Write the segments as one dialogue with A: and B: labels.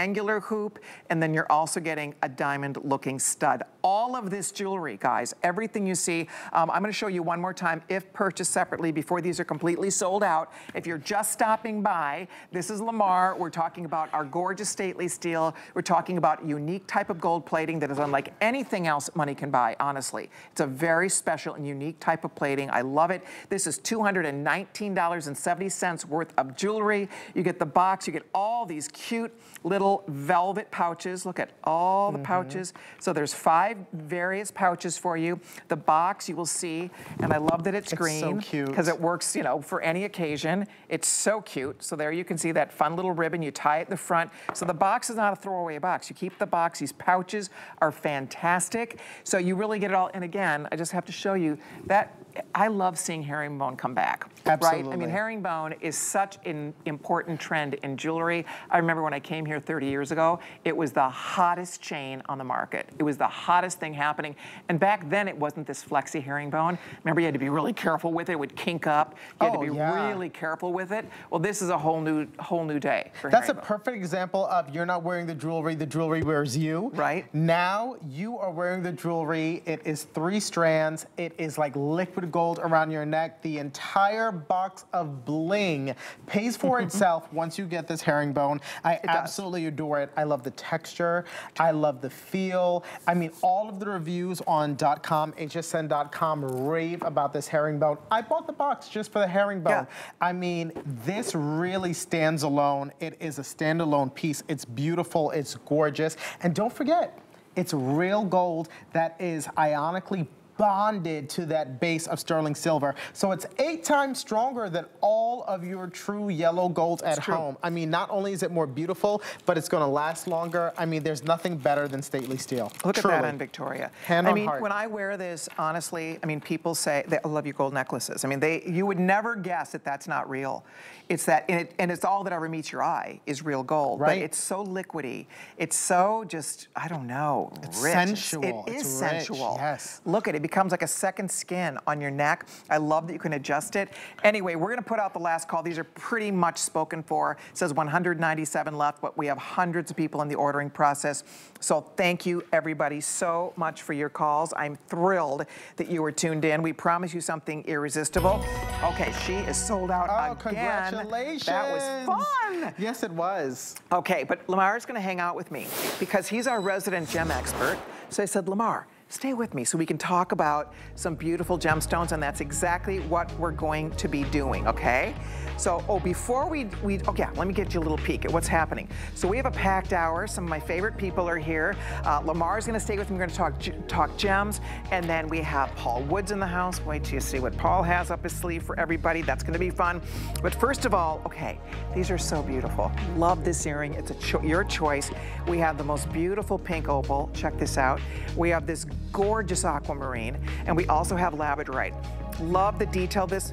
A: angular hoop, and then you're also getting a diamond looking stud. All of this jewelry, guys, everything you see, um, I'm gonna show you one more time if purchased separately before these are completely sold out. If you're just stopping by, this is Lamar. We're talking about our gorgeous stately steel. We're talking about unique type of gold plating that is unlike anything else money can buy, honestly. It's a very special and unique type of plating. I love it. This is $219.70 worth of jewelry. You get the box, you get all these cute little velvet pouches. Look at all the mm -hmm. pouches. So there's five various pouches for you. The box you will see, and I love that it's, it's green.
B: so cute.
A: Because it works, you know, for any occasion. It's so cute. So there you can see that fun little ribbon. You tie it in the front. So the box is not a throwaway box. You keep the box. These pouches are fantastic. So you really get it all. And again, I just have to show you that I love seeing herringbone come back.
B: Absolutely.
A: Right? I mean, herringbone is such an important trend in jewelry. I remember when I came here 30 years ago, it was the hottest chain on the market. It was the hottest thing happening. And back then, it wasn't this flexy herringbone. Remember, you had to be really careful with it. It would kink up. You had
B: oh,
A: to be
B: yeah.
A: really careful with it. Well, this is a whole new, whole new day
B: That's a perfect example of you're not wearing the jewelry, the jewelry wears you.
A: Right.
B: Now, you are wearing the jewelry. It is three strands. It is like liquid gold around your neck. The entire box of bling pays for mm-hmm. itself once you get this herringbone. I it absolutely does. adore it. I love the texture. I love the feel. I mean, all of the reviews on .com, hsn.com rave about this herringbone. I bought the box just for the herringbone. Yeah. I mean, this really stands alone. It is a standalone piece. It's beautiful. It's gorgeous. And don't forget, it's real gold that is ionically bonded to that base of sterling silver. So it's eight times stronger than all of your true yellow gold at home. I mean, not only is it more beautiful, but it's gonna last longer. I mean, there's nothing better than stately steel.
A: Look
B: Truly.
A: at that on Victoria.
B: Hand
A: I mean,
B: heart.
A: when I wear this, honestly, I mean, people say, they love your gold necklaces. I mean, they, you would never guess that that's not real. It's that, and, it, and it's all that ever meets your eye is real gold.
B: Right.
A: But it's so liquidy. It's so just, I don't know,
B: it's
A: rich.
B: sensual.
A: It is
B: it's
A: sensual.
B: Rich. Yes.
A: Look at it. It becomes like a second skin on your neck. I love that you can adjust it. Anyway, we're going to put out the last call. These are pretty much spoken for. It says 197 left, but we have hundreds of people in the ordering process. So thank you, everybody, so much for your calls. I'm thrilled that you were tuned in. We promise you something irresistible. Okay, she is sold out
B: oh,
A: again.
B: congratulations.
A: That was fun.
B: Yes, it was.
A: Okay, but Lamar is going to hang out with me because he's our resident gem expert. So I said, Lamar, stay with me so we can talk about some beautiful gemstones and that's exactly what we're going to be doing, okay? So, oh, before we, we oh yeah, let me get you a little peek at what's happening. So we have a packed hour. Some of my favorite people are here. Uh, Lamar's gonna stay with me. We're gonna talk, talk gems. And then we have Paul Woods in the house. Wait till you see what Paul has up his sleeve for everybody. That's gonna be fun. But first of all, okay, these are so beautiful. Love this earring. It's a cho your choice. We have the most beautiful pink opal. Check this out. We have this gorgeous aquamarine. And we also have labradorite. Love the detail this.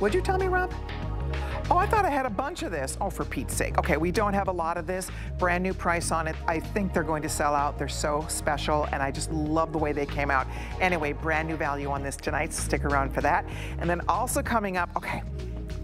A: Would you tell me, Rob? Oh, I thought I had a bunch of this. Oh, for Pete's sake. Okay, we don't have a lot of this. Brand new price on it. I think they're going to sell out. They're so special, and I just love the way they came out. Anyway, brand new value on this tonight, stick around for that. And then also coming up, okay,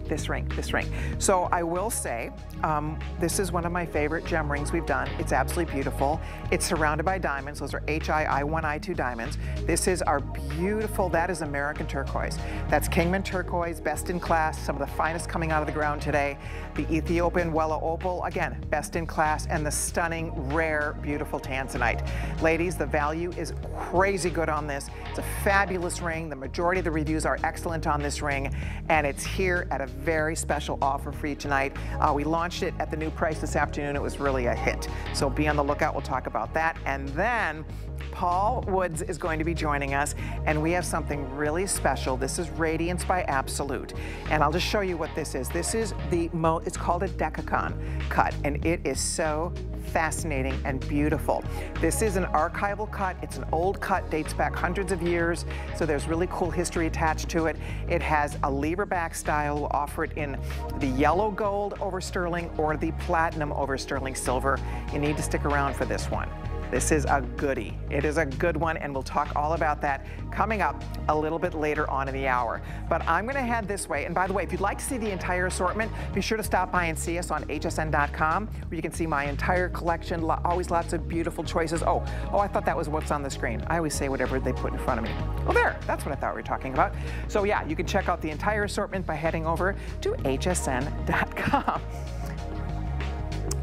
A: this ring, this ring. So I will say, um, this is one of my favorite gem rings we've done. It's absolutely beautiful. It's surrounded by diamonds. Those are HI I1 I2 diamonds. This is our beautiful, that is American turquoise. That's Kingman turquoise, best in class, some of the finest coming out of the ground today. The Ethiopian Welo opal, again, best in class, and the stunning, rare, beautiful tanzanite. Ladies, the value is crazy good on this. It's a fabulous ring. The majority of the reviews are excellent on this ring, and it's here at a very special offer for you tonight. Uh, we launched it at the new price this afternoon. It was really a hit. So be on the lookout. We'll talk about that. And then Paul Woods is going to be joining us, and we have something really special. This is Radiance by Absolute, and I'll just show you what this is. This is the, mo it's called a Decacon cut, and it is so fascinating and beautiful. This is an archival cut. It's an old cut, dates back hundreds of years, so there's really cool history attached to it. It has a lever back style. We'll offer it in the yellow gold over sterling or the platinum over sterling silver. You need to stick around for this one. This is a goodie. It is a good one, and we'll talk all about that coming up a little bit later on in the hour. But I'm gonna head this way. And by the way, if you'd like to see the entire assortment, be sure to stop by and see us on hsn.com, where you can see my entire collection. Always lots of beautiful choices. Oh, oh, I thought that was what's on the screen. I always say whatever they put in front of me. Oh, there, that's what I thought we were talking about. So yeah, you can check out the entire assortment by heading over to hsn.com.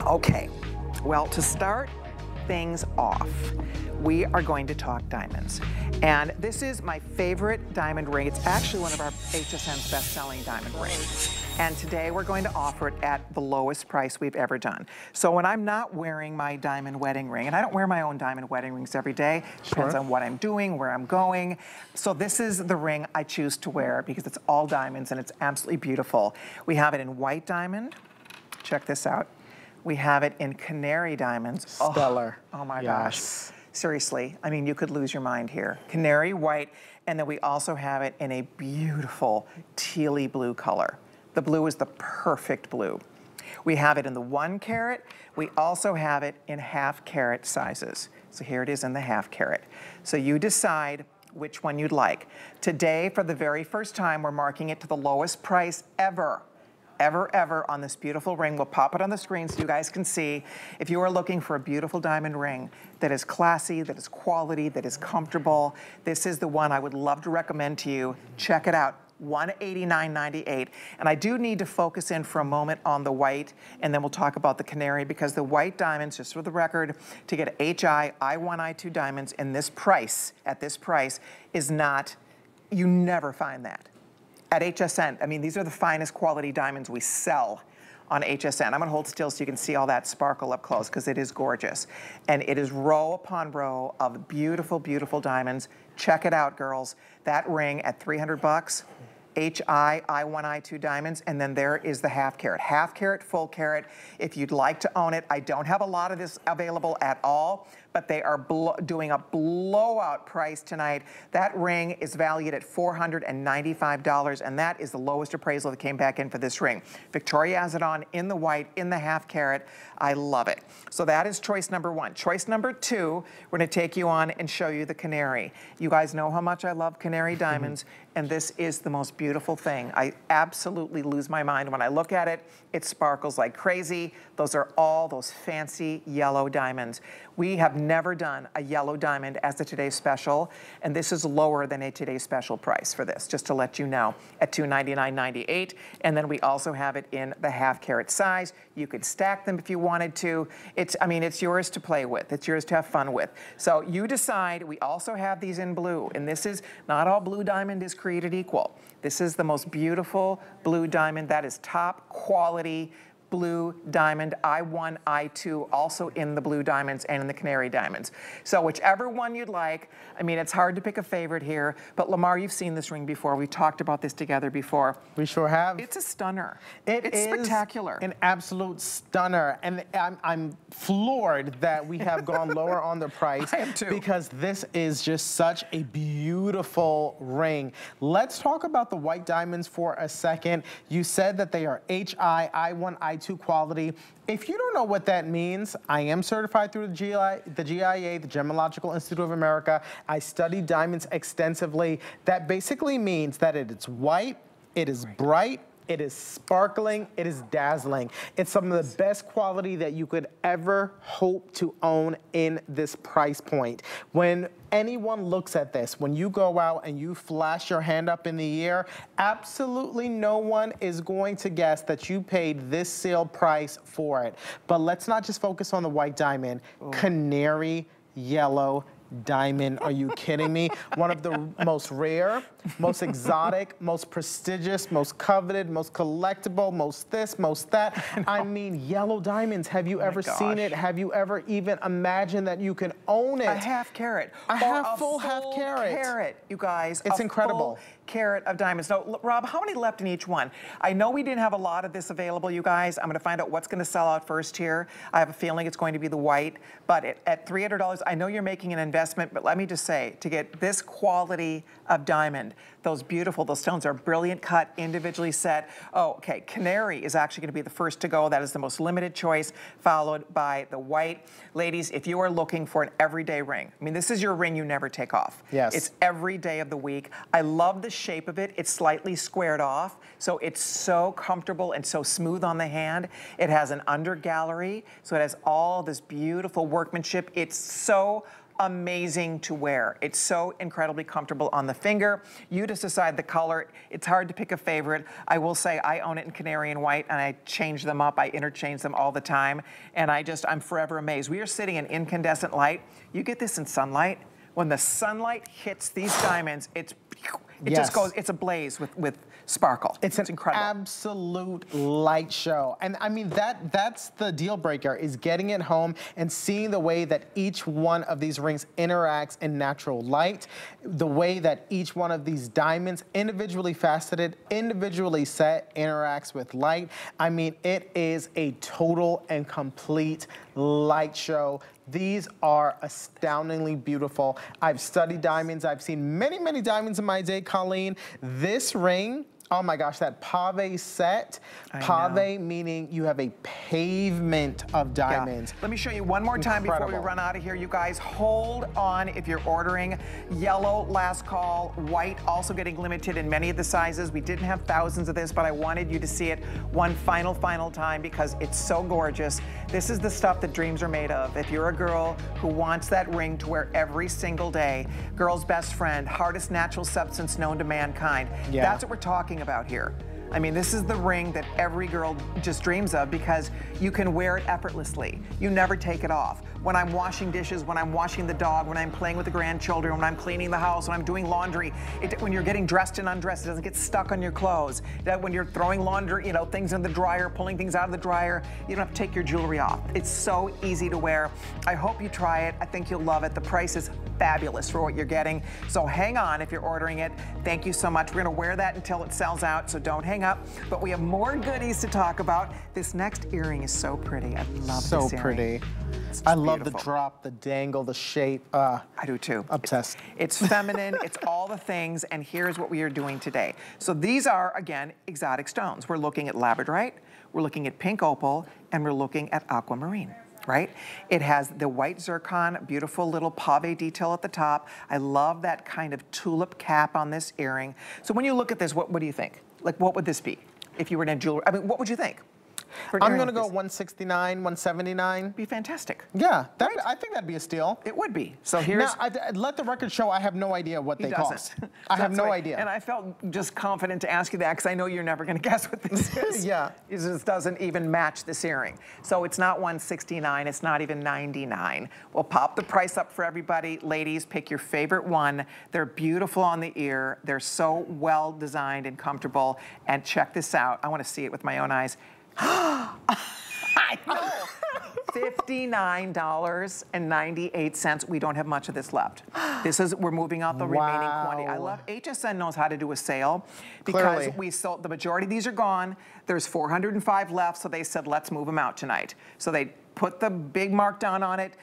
A: Okay, well, to start things off, we are going to talk diamonds. And this is my favorite diamond ring. It's actually one of our HSN's best-selling diamond rings. And today we're going to offer it at the lowest price we've ever done. So when I'm not wearing my diamond wedding ring, and I don't wear my own diamond wedding rings every day, depends sure. on what I'm doing, where I'm going. So this is the ring I choose to wear because it's all diamonds and it's absolutely beautiful. We have it in white diamond. Check this out. We have it in canary diamonds.
B: Stellar.
A: Oh, oh my yes. gosh. Seriously, I mean, you could lose your mind here. Canary white, and then we also have it in a beautiful tealy blue color. The blue is the perfect blue. We have it in the one carat. We also have it in half carat sizes. So here it is in the half carat. So you decide which one you'd like. Today, for the very first time, we're marking it to the lowest price ever ever, ever on this beautiful ring. We'll pop it on the screen so you guys can see. If you are looking for a beautiful diamond ring that is classy, that is quality, that is comfortable, this is the one I would love to recommend to you. Check it out. 189.98. And I do need to focus in for a moment on the white, and then we'll talk about the canary, because the white diamonds, just for the record, to get HI, I1, I2 diamonds in this price, at this price, is not, you never find that at HSN, I mean, these are the finest quality diamonds we sell on HSN. I'm gonna hold still so you can see all that sparkle up close because it is gorgeous. And it is row upon row of beautiful, beautiful diamonds. Check it out, girls. That ring at 300 bucks, HI, I1, I2 diamonds, and then there is the half carat. Half carat, full carat. If you'd like to own it, I don't have a lot of this available at all but they are doing a blowout price tonight. That ring is valued at $495, and that is the lowest appraisal that came back in for this ring. Victoria has it on in the white, in the half carat. I love it. So that is choice number one. Choice number two, we're gonna take you on and show you the canary. You guys know how much I love canary mm-hmm. diamonds, and this is the most beautiful thing. I absolutely lose my mind when I look at it. It sparkles like crazy. Those are all those fancy yellow diamonds. We have never done a yellow diamond as a today's special, and this is lower than a today's special price for this, just to let you know, at $299.98. And then we also have it in the half carat size. You could stack them if you wanted to. It's, I mean, it's yours to play with. It's yours to have fun with. So you decide. We also have these in blue, and this is, not all blue diamond is created equal. This is the most beautiful blue diamond. That is top quality blue diamond, I1, I2, also in the blue diamonds and in the canary diamonds. So whichever one you'd like, I mean, it's hard to pick a favorite here, but Lamar, you've seen this ring before. We've talked about this together before.
B: We sure have.
A: It's a stunner.
B: It
A: it's spectacular.
B: an absolute stunner. And I'm, I'm floored that we have gone lower on the price.
A: I am too.
B: Because this is just such a beautiful ring. Let's talk about the white diamonds for a second. You said that they are HI, I1, I2, 2 quality. If you don't know what that means, I am certified through the, GI, the GIA, the Gemological Institute of America. I study diamonds extensively. That basically means that it is white, it is bright, it is sparkling. It is dazzling. It's some of the best quality that you could ever hope to own in this price point. When anyone looks at this, when you go out and you flash your hand up in the air, absolutely no one is going to guess that you paid this sale price for it. But let's not just focus on the white diamond. Ooh. Canary yellow diamond. Are you kidding me? One of the most rare, most exotic, most prestigious, most coveted, most collectible, most this, most that. I, I mean, yellow diamonds. Have you oh ever seen it? Have you ever even imagined that you can own it? A
A: half carat.
B: A half full, full half carat.
A: carat, you guys.
B: It's incredible
A: carat of diamonds. Now, Rob, how many left in each one? I know we didn't have a lot of this available, you guys. I'm gonna find out what's gonna sell out first here. I have a feeling it's going to be the white, but at $300, I know you're making an investment investment, but let me just say, to get this quality of diamond, those beautiful, those stones are brilliant cut, individually set. Oh, okay, canary is actually gonna be the first to go. That is the most limited choice, followed by the white. Ladies, if you are looking for an everyday ring, I mean, this is your ring you never take off.
B: Yes.
A: It's every day of the week. I love the shape of it. It's slightly squared off, so it's so comfortable and so smooth on the hand. It has an under gallery, so it has all this beautiful workmanship. It's so amazing to wear. It's so incredibly comfortable on the finger. You just decide the color. It's hard to pick a favorite. I will say I own it in canary and white and I change them up. I interchange them all the time. And I just, I'm forever amazed. We are sitting in incandescent light. You get this in sunlight. When the sunlight hits these diamonds, it's, it
B: Yes.
A: just goes, it's a blaze with, with sparkle.
B: It's an
A: incredible.
B: absolute light show. And I mean, that that's the deal breaker, is getting it home and seeing the way that each one of these rings interacts in natural light, the way that each one of these diamonds, individually faceted, individually set, interacts with light. I mean, it is a total and complete light show. These are astoundingly beautiful. I've studied diamonds. I've seen many, many diamonds in my day, Colleen. This ring, oh my gosh, that pave set.
A: I know.
B: Pave meaning you have a pavement of
A: Yeah.
B: diamonds.
A: Let me show you one more time before we run out of here. You guys hold on if you're ordering. Yellow, last call. White, also getting limited in many of the sizes. We didn't have thousands of this, but I wanted you to see it one final, final time because it's so gorgeous. This is the stuff that dreams are made of. If you're a girl who wants that ring to wear every single day, girl's best friend, hardest natural substance known to mankind.
B: Yeah.
A: That's what we're talking about here. I mean, this is the ring that every girl just dreams of because you can wear it effortlessly. You never take it off. When I'm washing dishes, when I'm washing the dog, when I'm playing with the grandchildren, when I'm cleaning the house, when I'm doing laundry, it, when you're getting dressed and undressed, it doesn't get stuck on your clothes. That when you're throwing laundry, you know, things in the dryer, pulling things out of the dryer, you don't have to take your jewelry off. It's so easy to wear. I hope you try it. I think you'll love it. The price is fabulous for what you're getting. So hang on if you're ordering it. Thank you so much. We're gonna wear that until it sells out, so don't hang up. But we have more goodies to talk about. This next earring is so pretty. I love
B: So
A: this earring.
B: pretty.
A: It's
B: I love the drop, the dangle, the shape. Uh,
A: I do too.
B: Obsessed.
A: It's, it's feminine, it's all the things, and here's what we are doing today. So these are, again, exotic stones. We're looking at labradorite, we're looking at pink opal, and we're looking at aquamarine. Right? It has the white zircon, beautiful little pave detail at the top. I love that kind of tulip cap on this earring. So when you look at this, what, what do you think? Like, what would this be if you were in a jewelry? I mean, what would you think? For an
B: I'm gonna go 169, 179.
A: Be fantastic.
B: Yeah, that, I think that'd be a steal.
A: It would be. So here's.
B: Now, I, I- let the record show I have no idea what
A: He
B: they
A: doesn't.
B: cost. I have no
A: why-
B: idea.
A: And I felt just confident to ask you that because I know you're never going to guess what this is.
B: Yeah.
A: It just doesn't even match this earring. So it's not 169. It's not even 99. We'll pop the price up for everybody. Ladies, pick your favorite one. They're beautiful on the ear. They're so well designed and comfortable. And check this out. I want to see it with my own eyes. I know. $59.98. We don't have much of this left. This is, we're moving out the remaining quantity. I love, HSN knows how to do a sale because
B: Clearly.
A: we sold, the majority of these are gone. There's 405 left, so they said, let's move them out tonight. So they put the big markdown on it.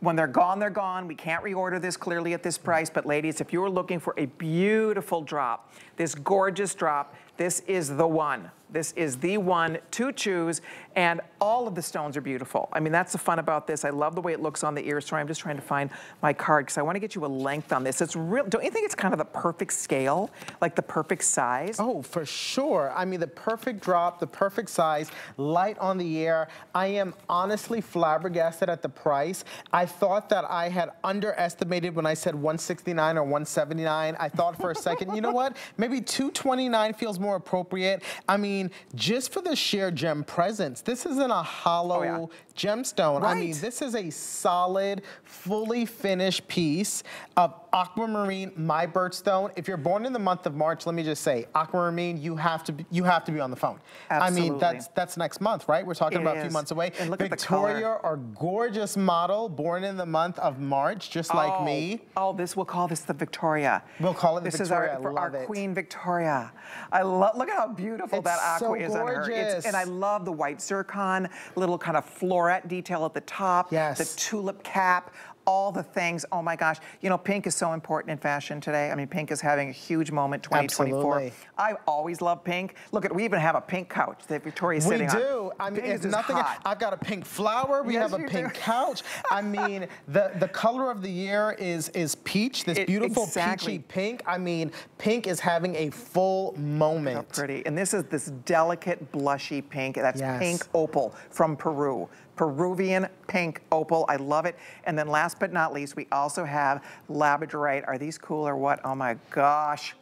A: When they're gone, they're gone. We can't reorder this clearly at this price, but ladies, if you're looking for a beautiful drop, this gorgeous drop, this is the one. This is the one to choose, and all of the stones are beautiful. I mean, that's the fun about this. I love the way it looks on the ear. Sorry, I'm just trying to find my card because I want to get you a length on this. It's real. Don't you think it's kind of the perfect scale, like the perfect size?
B: Oh, for sure. I mean, the perfect drop, the perfect size, light on the ear. I am honestly flabbergasted at the price. I thought that I had underestimated when I said 169 or 179. I thought for a second, you know what? Maybe 229 feels more appropriate. I mean, just for the sheer gem presence, this isn't a hollow
A: Oh, yeah.
B: gemstone. I mean, this is a solid, fully finished piece of aquamarine, my birthstone. If you're born in the month of March, let me just say, aquamarine, you have to be, you have to be on the phone. Absolutely. I mean, that's that's next month, right? We're talking
A: It
B: about a few months away.
A: And look
B: Victoria, our gorgeous model, born in the month of March, just like
A: oh,
B: me.
A: Oh, this we'll call this the Victoria.
B: We'll call it the
A: this
B: Victoria,
A: is our, our
B: it.
A: Queen Victoria. I love. Look at how beautiful
B: It's
A: that aqua
B: so
A: is on her.
B: gorgeous.
A: and I love the white zircon, little kind of floret detail at the top.
B: Yes.
A: The tulip cap. All the things. Oh my gosh. You know, pink is so important in fashion today. I mean, pink is having a huge moment 2024.
B: Absolutely.
A: I always love pink. Look at, we even have a pink couch that Victoria's sitting on.
B: We do. I mean,
A: pink
B: it's nothing.
A: Hot.
B: I've got a pink flower. We
A: yes,
B: have a pink
A: do.
B: couch. I mean, the, the color of the year is, is peach, this
A: it,
B: beautiful
A: exactly.
B: peachy pink. I mean, pink is having a full moment.
A: How pretty. And this is this delicate blushy pink. That's
B: yes.
A: pink opal from Peru. Peruvian pink opal. I love it. And then last but not least, we also have labradorite. Are these cool or what? Oh my gosh.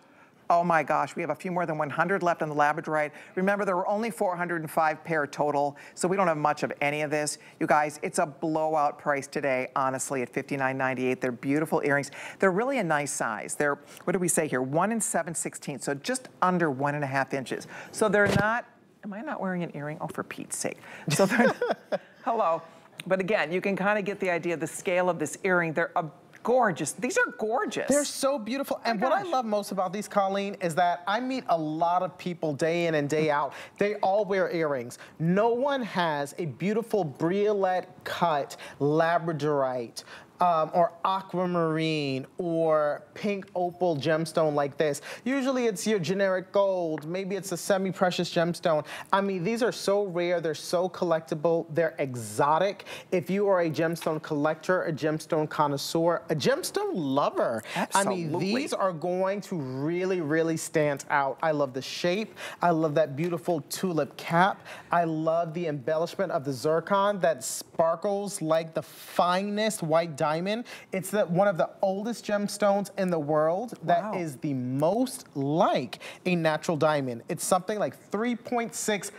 A: Oh my gosh, we have a few more than 100 left on the labradorite. Remember, there were only 405 pair total, so we don't have much of any of this. You guys, it's a blowout price today, honestly, at $59.98. They're beautiful earrings. They're really a nice size. They're, what do we say here? One and seven sixteenths, so just under one and a half inches. So they're not, am I not wearing an earring? Oh, for Pete's sake. So they're, hello. But again, you can kind of get the idea of the scale of this earring. They're a gorgeous. These are gorgeous.
B: They're so beautiful. Oh and what I love most about these, Colleen, is that I meet a lot of people day in and day out. They all wear earrings. No one has a beautiful briolette cut labradorite um, or aquamarine or pink opal gemstone like this. Usually it's your generic gold, maybe it's a semi-precious gemstone. I mean, these are so rare, they're so collectible, they're exotic. If you are a gemstone collector, a gemstone connoisseur, a gemstone lover,
A: Absolutely.
B: I mean, these are going to really, really stand out. I love the shape. I love that beautiful tulip cap. I love the embellishment of the zircon that sparkles like the finest white diamond diamond. It's the, one of the oldest gemstones in the world that
A: wow.
B: is the most like a natural diamond. It's something like 3.6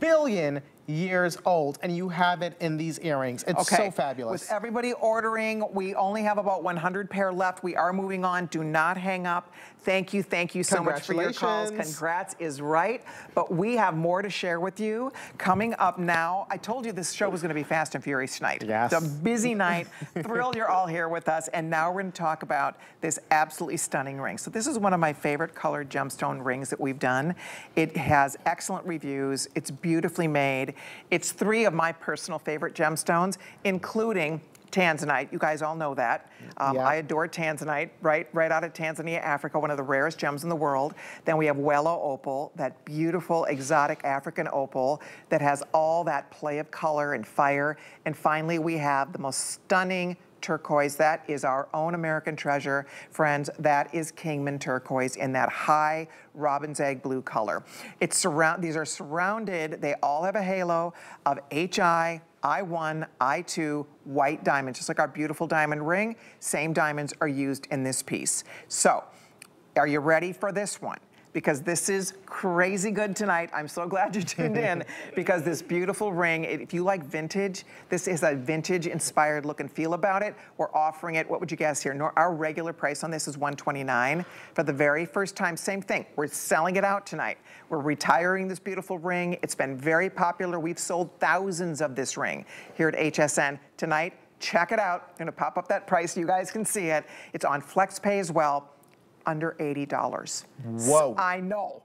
B: billion years old and you have it in these earrings. It's
A: okay.
B: so fabulous.
A: With everybody ordering, we only have about 100 pair left. We are moving on. Do not hang up. Thank you, thank you so much for your calls. Congrats is right, but we have more to share with you. Coming up now, I told you this show was gonna be fast and furious tonight.
B: Yes.
A: It's a busy night. Thrilled you're all here with us, and now we're gonna talk about this absolutely stunning ring. So this is one of my favorite colored gemstone rings that we've done. It has excellent reviews. It's beautifully made. It's three of my personal favorite gemstones, including Tanzanite. You guys all know that. Um,
B: yeah.
A: I adore Tanzanite, right, right out of Tanzania, Africa, one of the rarest gems in the world. Then we have Welo Opal, that beautiful exotic African opal that has all that play of color and fire. And finally, we have the most stunning turquoise. That is our own American treasure. Friends, that is Kingman turquoise in that high robin's egg blue color. It's surround, these are surrounded, they all have a halo of HI, I1, I2 white diamonds, just like our beautiful diamond ring. Same diamonds are used in this piece. So, are you ready for this one? Because this is crazy good tonight. I'm so glad you tuned in because this beautiful ring, if you like vintage, this is a vintage inspired look and feel about it. We're offering it, what would you guess here? Our regular price on this is 129 For the very first time, same thing. We're selling it out tonight. We're retiring this beautiful ring. It's been very popular. We've sold thousands of this ring here at HSN. Tonight, check it out. I'm gonna pop up that price so you guys can see it. It's on FlexPay as well under $80.
B: Whoa.
A: I know.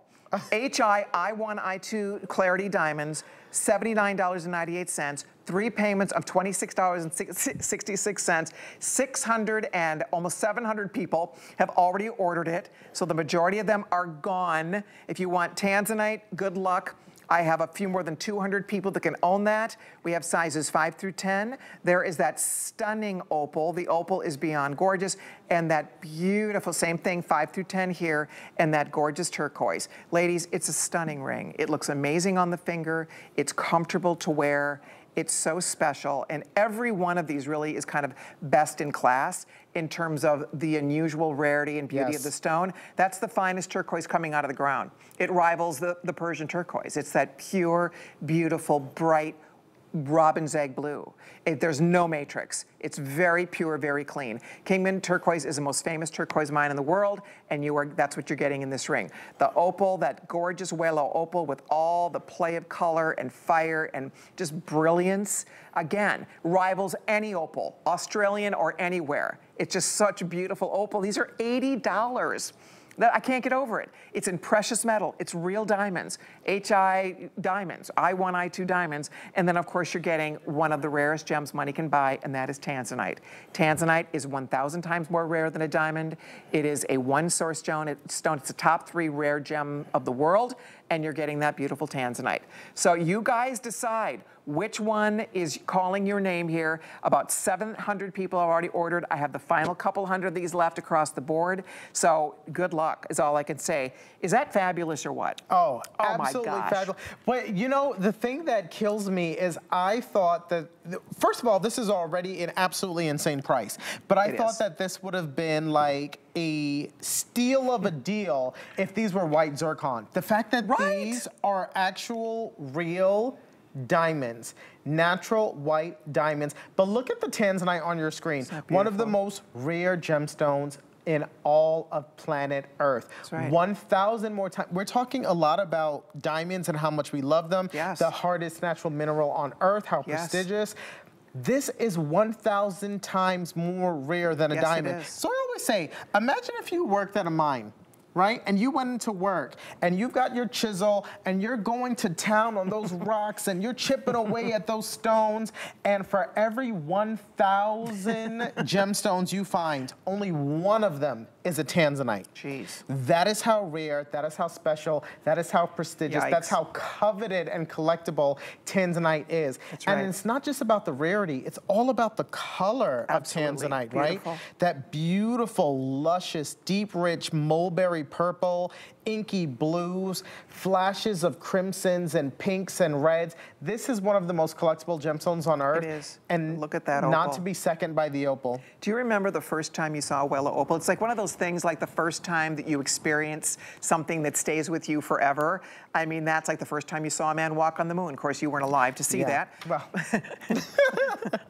A: HI I1, I2 Clarity Diamonds, $79.98, three payments of $26.66. 600 and almost 700 people have already ordered it, so the majority of them are gone. If you want Tanzanite, good luck. I have a few more than 200 people that can own that. We have sizes 5 through 10. There is that stunning opal. The opal is beyond gorgeous. And that beautiful, same thing, 5 through 10 here, and that gorgeous turquoise. Ladies, it's a stunning ring. It looks amazing on the finger. It's comfortable to wear. It's so special. And every one of these really is kind of best in class in terms of the unusual rarity and beauty
B: yes.
A: of the stone. That's the finest turquoise coming out of the ground. It rivals the, the Persian turquoise. It's that pure, beautiful, bright, robin's egg blue. It, there's no matrix. It's very pure, very clean. Kingman turquoise is the most famous turquoise mine in the world, and you are that's what you're getting in this ring. The opal, that gorgeous Welo opal with all the play of color and fire and just brilliance, again, rivals any opal, Australian or anywhere. It's just such beautiful opal. These are $80. I can't get over it. It's in precious metal. It's real diamonds, HI diamonds, I1, I2 diamonds. And then, of course, you're getting one of the rarest gems money can buy, and that is tanzanite. Tanzanite is 1,000 times more rare than a diamond. It is a one-source stone. It's a top three rare gem of the world, and you're getting that beautiful tanzanite. So you guys decide which one is calling your name here. About 700 people have already ordered. I have the final couple hundred of these left across the board. So good luck is all I can say. Is that fabulous or what?
B: Oh, oh absolutely fabulous. But you know, the thing that kills me is I thought that, first of all, this is already an absolutely insane price. But I it thought is. that this would have been like a steal of a deal if these were white zircon. The fact that right. these are actual real diamonds, natural white diamonds. But look at the tanzanite on your screen. One of the most rare gemstones in all of planet Earth. Right. 1,000 more times. We're talking a lot about diamonds and how much we love them.
A: Yes.
B: The hardest natural mineral on Earth, how yes. prestigious. This is 1,000 times more rare than a
A: yes,
B: diamond. So I always say, imagine if you worked at a mine right? And you went into work and you've got your chisel and you're going to town on those rocks and you're chipping away at those stones. And for every 1,000 gemstones you find, only one of them is a tanzanite.
A: Jeez.
B: That is how rare, that is how special, that is how prestigious, Yikes. that's how coveted and collectible tanzanite is.
A: That's
B: right. And it's not just about the rarity, it's all about the color Absolutely. of tanzanite, Beautiful. right? That beautiful, luscious, deep, rich mulberry purple, inky blues, flashes of crimsons and pinks and reds. This is one of the most collectible gemstones on earth.
A: It is.
B: And
A: look at that opal.
B: Not to be second by the opal.
A: Do you remember the first time you saw a Welo opal? It's like one of those things like the first time that you experience something that stays with you forever. I mean, that's like the first time you saw a man walk on the moon. Of course, you weren't alive to see
B: yeah.
A: that.
B: Well,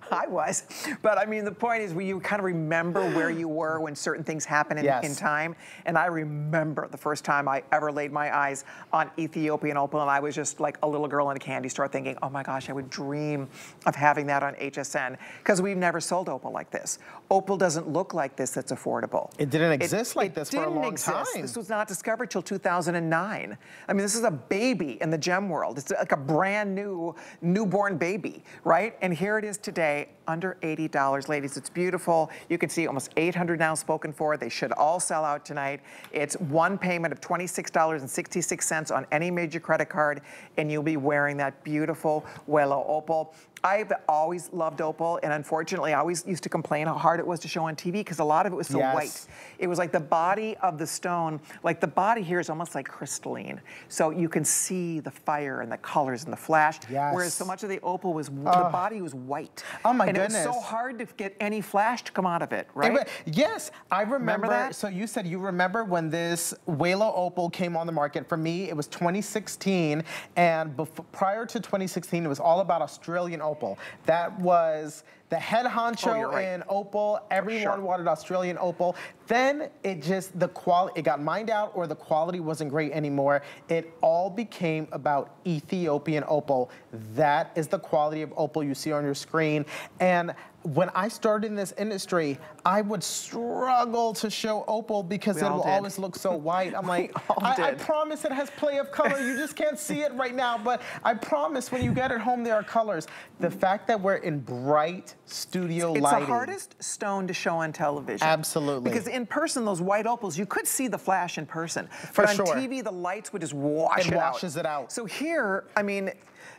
A: I was. But I mean, the point is, you kind of remember where you were when certain things happen in,
B: yes.
A: in time. And I remember the first time I ever laid my eyes on Ethiopian opal, and I was just like a little girl in a candy store thinking, oh my gosh, I would dream of having that on HSN, because we've never sold opal like this. Opal doesn't look like this that's affordable.
B: It didn't exist
A: it,
B: like
A: it
B: this for a long
A: exist.
B: time.
A: This was not discovered till 2009. I mean, this is a baby in the gem world. It's like a brand new newborn baby, right? And here it is today, under $80. Ladies, it's beautiful. You can see almost 800 now spoken for. They should all sell out tonight. It's one payment of $26.66 on any major credit card, and you'll be wearing that beautiful Welo Opal. I've always loved opal, and unfortunately, I always used to complain how hard it was to show on TV because a lot of it was so
B: yes.
A: white. It was like the body of the stone, like the body here is almost like crystalline. So you can see the fire and the colors and the flash.
B: Yes.
A: Whereas so much of the opal was, uh, the body was white.
B: Oh my
A: and
B: goodness.
A: And it was so hard to get any flash to come out of it, right? It,
B: yes, I remember,
A: remember that.
B: So you said you remember when this Welo opal came on the market. For me, it was 2016, and before, prior to 2016, it was all about Australian opal. That was the head honcho
A: oh, right.
B: in opal. Everyone
A: sure.
B: wanted Australian opal. Then it just, the quality, it got mined out or the quality wasn't great anymore. It all became about Ethiopian opal. That is the quality of opal you see on your screen. And when I started in this industry, I would struggle to show opal because
A: we
B: it will
A: did.
B: always look so white. I'm like, I, I, promise it has play of color. You just can't see it right now, but I promise when you get it home, there are colors. The fact that we're in bright studio
A: it's
B: lighting.
A: It's the hardest stone to show on television.
B: Absolutely.
A: Because in person, those white opals, you could see the flash in person.
B: For
A: but on
B: sure.
A: TV, the lights would just wash
B: it, out.
A: it
B: washes
A: out.
B: it out.
A: So here, I mean,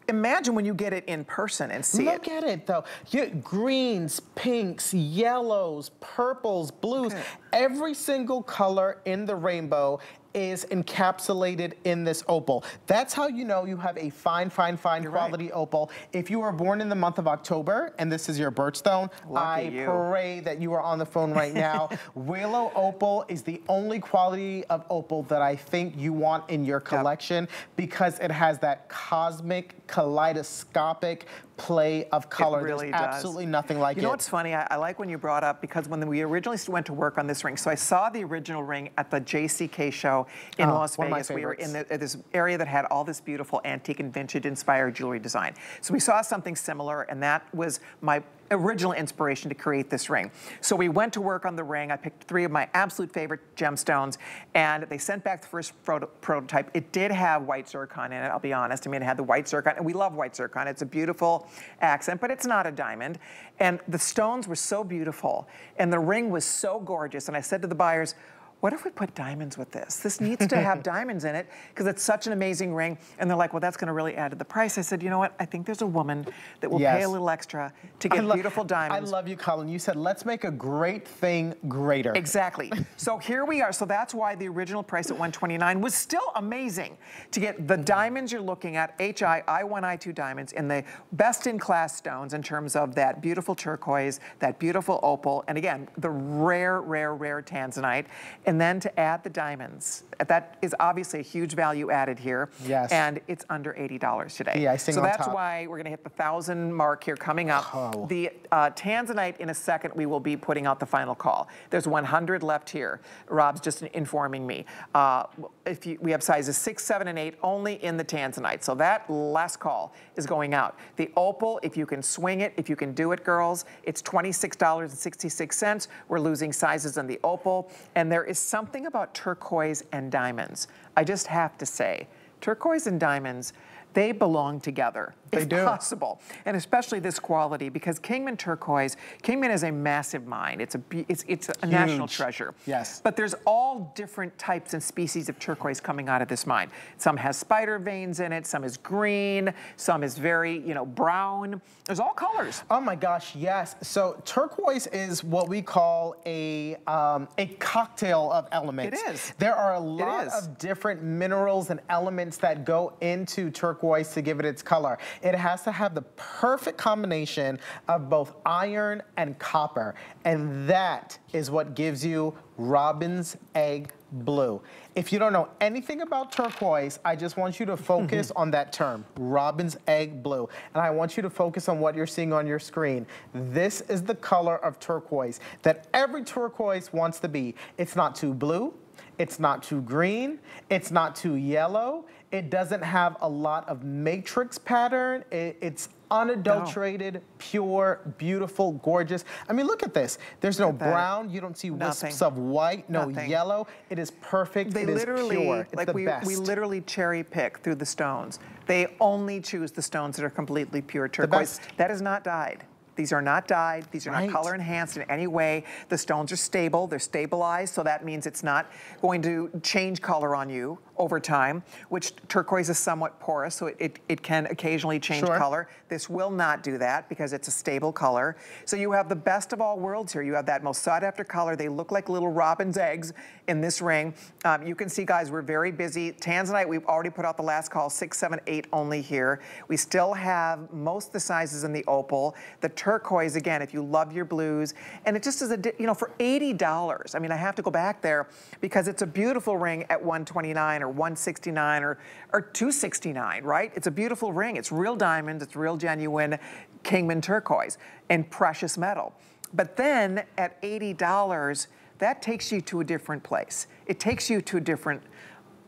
A: Imagine when you get it in person and see
B: Look
A: it.
B: Look at it though. You, greens, pinks, yellows, purples, blues, okay. every single color in the rainbow is encapsulated in this opal. That's how you know you have a fine, fine, fine You're quality right. opal. If you were born in the month of October and this is your birthstone,
A: Lucky
B: I
A: you.
B: pray that you are on the phone right now. Welo Opal is the only quality of opal that I think you want in your collection yep. because it has that cosmic, kaleidoscopic play of color.
A: It really
B: There's
A: does.
B: absolutely nothing like
A: it.
B: it.
A: You know what's funny? I, I, like when you brought up, because when we originally went to work on this ring, so I saw the original ring at the JCK show in
B: oh,
A: Las Vegas. We were in the, this area that had all this beautiful antique and vintage inspired jewelry design. So we saw something similar, and that was my original inspiration to create this ring. So we went to work on the ring. I picked three of my absolute favorite gemstones, and they sent back the first prototype. It did have white zircon in it, I'll be honest. I mean, it had the white zircon, and we love white zircon. It's a beautiful accent, but it's not a diamond. And the stones were so beautiful, and the ring was so gorgeous. And I said to the buyers, what if we put diamonds with this? This needs to have diamonds in it because it's such an amazing ring. And they're like, well, that's going to really add to the price. I said, you know what? I think there's a woman that will yes. pay a little extra to get beautiful diamonds.
B: I love you, Colleen. You said, let's make a great thing greater.
A: Exactly. so here we are. So that's why the original price at 129 was still amazing to get the diamonds you're looking at, HI, I1, I2 diamonds in the best in class stones in terms of that beautiful turquoise, that beautiful opal, and again, the rare, rare, rare tanzanite and then to add the diamonds. That is obviously a huge value added here.
B: Yes.
A: And it's under $80 today.
B: Yeah,
A: so that's top. why we're gonna hit the thousand mark here coming up. Oh. The uh, Tanzanite, in a second, we will be putting out the final call. There's 100 left here. Rob's just informing me. Uh, if you, we have sizes six, seven, and eight only in the Tanzanite. So that last call is going out. The Opal, if you can swing it, if you can do it, girls, it's $26.66. We're losing sizes on the Opal. And there is something about turquoise and diamonds. I just have to say, turquoise and diamonds, they belong together
B: they
A: if
B: do.
A: possible. And especially this quality because Kingman turquoise, Kingman is a massive mine. It's a, it's, it's a Huge. national treasure.
B: Yes.
A: But there's all different types and species of turquoise coming out of this mine. Some has spider veins in it, some is green, some is very, you know, brown. There's all colors.
B: Oh my gosh, yes. So turquoise is what we call a, um, a cocktail of elements.
A: It is.
B: There are a lot of different minerals and elements that go into turquoise to give it its color. It has to have the perfect combination of both iron and copper. And that is what gives you Robin's Egg Blue. If you don't know anything about turquoise, I just want you to focus on that term, Robin's Egg Blue. And I want you to focus on what you're seeing on your screen. This is the color of turquoise that every turquoise wants to be. It's not too blue, it's not too green, it's not too yellow, it doesn't have a lot of matrix pattern. It, it's unadulterated, no. pure, beautiful, gorgeous. I mean, look at this. There's no brown. You don't see Nothing. wisps of white, no Nothing. yellow. It is perfect.
A: They
B: it
A: literally,
B: is pure. It's
A: like we,
B: best.
A: we literally cherry pick through the stones. They only choose the stones that are completely pure turquoise. That is not dyed. These are not dyed. These are right. not color enhanced in any way. The stones are stable. They're stabilized, so that means it's not going to change color on you over time, which turquoise is somewhat porous, so it, it, it can occasionally change
B: sure.
A: color. This will not do that because it's a stable color. So you have the best of all worlds here. You have that most sought after color. They look like little robin's eggs in this ring. Um, you can see, guys, we're very busy. Tanzanite, we've already put out the last call, six, seven, eight only here. We still have most of the sizes in the opal. The turquoise, again, if you love your blues. And it just is a, you know, for $80, I mean, I have to go back there because it's a beautiful ring at 129 or 169 or, or 269, right? It's a beautiful ring. It's real diamonds. It's real genuine Kingman turquoise and precious metal. But then at $80, that takes you to a different place. It takes you to a different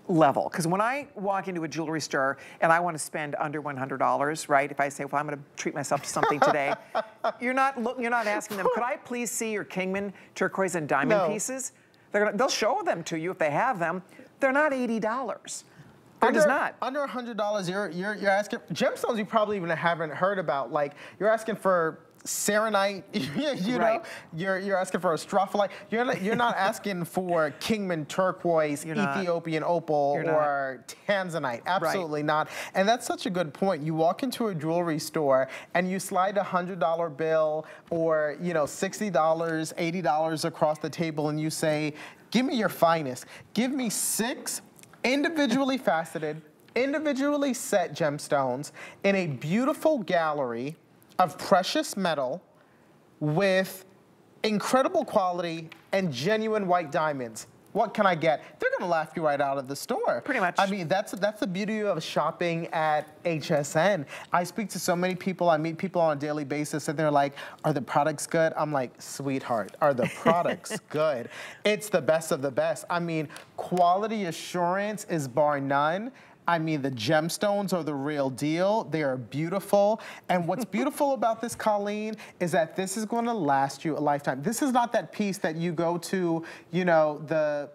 A: level. Because when I walk into a jewelry store and I want to spend under $100, right? If I say, well, I'm going to treat myself to something today, you're not you're not asking them, could I please see your Kingman turquoise and diamond no. pieces? They're gonna, they'll show them to you if they have them. They're not $80. Under, just not.
B: Under $100, you're, you're, you're asking, gemstones you probably even haven't heard about. Like, you're asking for Serenite, you know, right. you're you're asking for a strophalite. You're not, you're not asking for Kingman turquoise, you're Ethiopian not. opal, you're or not. Tanzanite. Absolutely right. not. And that's such a good point. You walk into a jewelry store and you slide a hundred dollar bill or you know sixty dollars, eighty dollars across the table, and you say, Give me your finest. Give me six individually faceted, individually set gemstones in a beautiful gallery of precious metal with incredible quality and genuine white diamonds what can I get? They're gonna laugh you right out of the store.
A: Pretty much.
B: I mean, that's that's the beauty of shopping at HSN. I speak to so many people, I meet people on a daily basis and they're like, are the products good? I'm like, sweetheart, are the products good? It's the best of the best. I mean, quality assurance is bar none. I mean, the gemstones are the real deal. They are beautiful. And what's beautiful about this, Colleen, is that this is going to last you a lifetime. This is not that piece that you go to, you know, the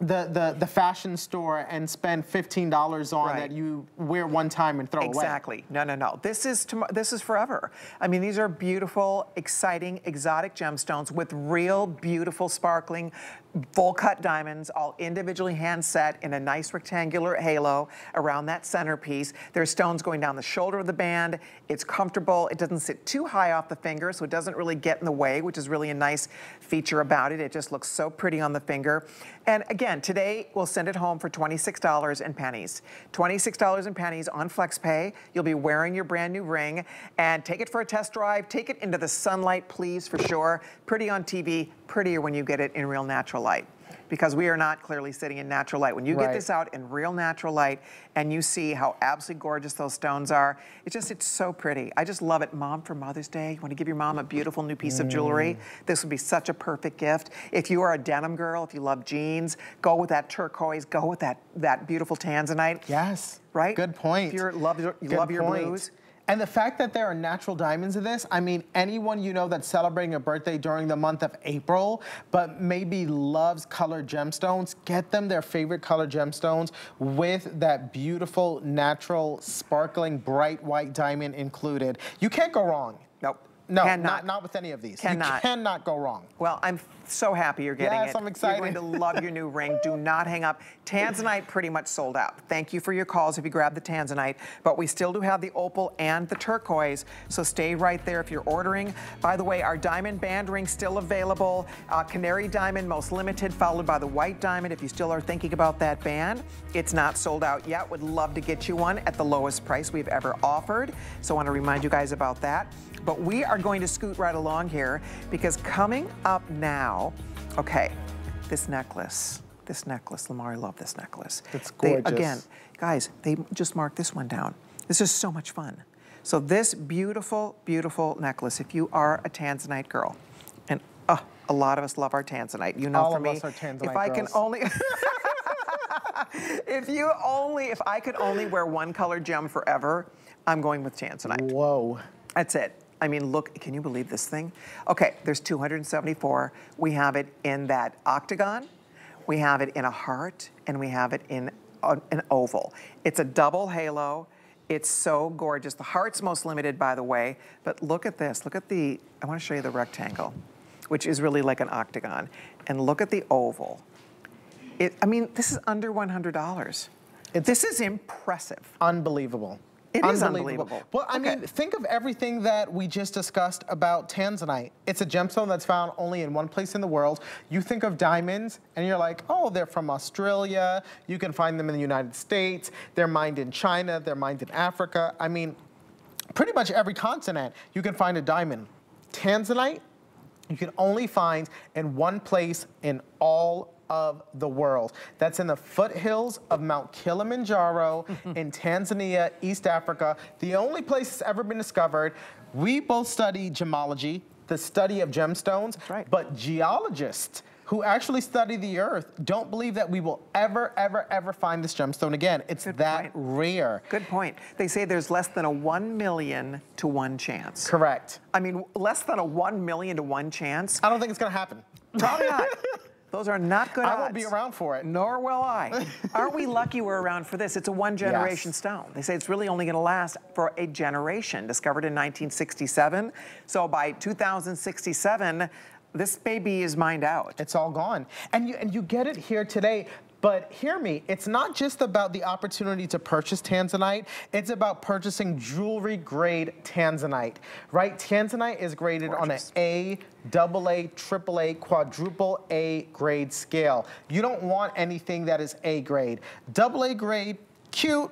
B: the, the, the fashion store and spend $15 on
A: Right.
B: that you wear one time and throw away.
A: Exactly. No, no, no. This is this is forever. I mean, these are beautiful, exciting, exotic gemstones with real, beautiful, sparkling, full cut diamonds, all individually hand set in a nice rectangular halo around that centerpiece. There's stones going down the shoulder of the band. It's comfortable. It doesn't sit too high off the finger, so it doesn't really get in the way, which is really a nice feature about it. It just looks so pretty on the finger. And again, today we'll send it home for $26 and pennies. $26 and pennies on FlexPay. You'll be wearing your brand new ring and take it for a test drive. Take it into the sunlight, please, for sure. Pretty on TV, prettier when you get it in real natural light. Because we are not clearly sitting in natural light. When you get this out in real natural light and you see how absolutely gorgeous those stones are, it's just, it's so pretty. I just love it. Mom, for Mother's Day, you want to give your mom a beautiful new piece of jewelry? Mm. This would be such a perfect gift. If you are a denim girl, if you love jeans, go with that turquoise, go with that, that beautiful tanzanite.
B: Yes.
A: Right?
B: Good point.
A: If you love your, you
B: Good
A: love your
B: point.
A: blues.
B: And the fact that there are natural diamonds in this, I mean, anyone you know that's celebrating a birthday during the month of April, but maybe loves colored gemstones, get them their favorite colored gemstones with that beautiful, natural, sparkling, bright white diamond included. You can't go wrong.
A: Nope.
B: No,
A: Cannot.
B: not, not with any of these.
A: Cannot.
B: You cannot go wrong.
A: Well, I'm so happy you're getting
B: Yes,
A: it.
B: I'm excited.
A: You're going to love your new ring. Do not hang up. Tanzanite pretty much sold out. Thank you for your calls if you grab the Tanzanite, but we still do have the opal and the turquoise, so stay right there if you're ordering. By the way, our diamond band ring still available. Uh, Canary diamond, most limited, followed by the white diamond. If you still are thinking about that band, it's not sold out yet. Would love to get you one at the lowest price we've ever offered. So I want to remind you guys about that. But we are going to scoot right along here because coming up now, okay, this necklace, this necklace, Lamar, I love this necklace.
B: It's
A: They-
B: gorgeous.
A: again, guys, they just marked this one down. This is so much fun. So this beautiful, beautiful necklace, if you are a Tanzanite girl, and uh, a lot of us love our Tanzanite. You know
B: All
A: for
B: of
A: me,
B: us are Tanzanite
A: if I can only... if you only, if I could only wear one color gem forever, I'm going with Tanzanite.
B: Whoa.
A: That's it. I mean, look, can you believe this thing? Okay, there's 274. We have it in that octagon, we have it in a heart, and we have it in a- an oval. It's a double halo. It's so gorgeous. The heart's most limited, by the way, but look at this. Look at the, I want to show you the rectangle, which is really like an octagon. And look at the oval. It, I mean, this is under $100. this is impressive.
B: Unbelievable.
A: It is unbelievable.
B: Well, I
A: Okay.
B: mean, think of everything that we just discussed about Tanzanite. It's a gemstone that's found only in one place in the world. You think of diamonds, and you're like, oh, they're from Australia. You can find them in the United States. They're mined in China. They're mined in Africa. I mean, pretty much every continent, you can find a diamond. Tanzanite, you can only find in one place in all of the world. That's in the foothills of Mount Kilimanjaro in Tanzania, East Africa. The only place it's ever been discovered. We both study gemology, the study of gemstones,
A: right.
B: but geologists who actually study the earth don't believe that we will ever, ever, ever find this gemstone again. It's
A: Good
B: that
A: point.
B: rare.
A: Good point. They say there's less than a 1 million to 1 chance.
B: Correct.
A: I mean, less than a 1 million to 1 chance?
B: I don't think it's gonna happen.
A: Probably not. Those are not good
B: I
A: odds.
B: won't be around for it.
A: Nor will I. Aren't we lucky we're around for this? It's a one generation
B: Yes.
A: stone. They say it's really only going to last for a generation. Discovered in 1967. So by 2067, this baby is mined out.
B: It's all gone. And you and you get it here today. But hear me, it's not just about the opportunity to purchase Tanzanite, it's about purchasing jewelry grade Tanzanite, right? Tanzanite is graded on an A, double A, triple A, quadruple A grade scale. You don't want anything that is A grade. Double A grade, cute.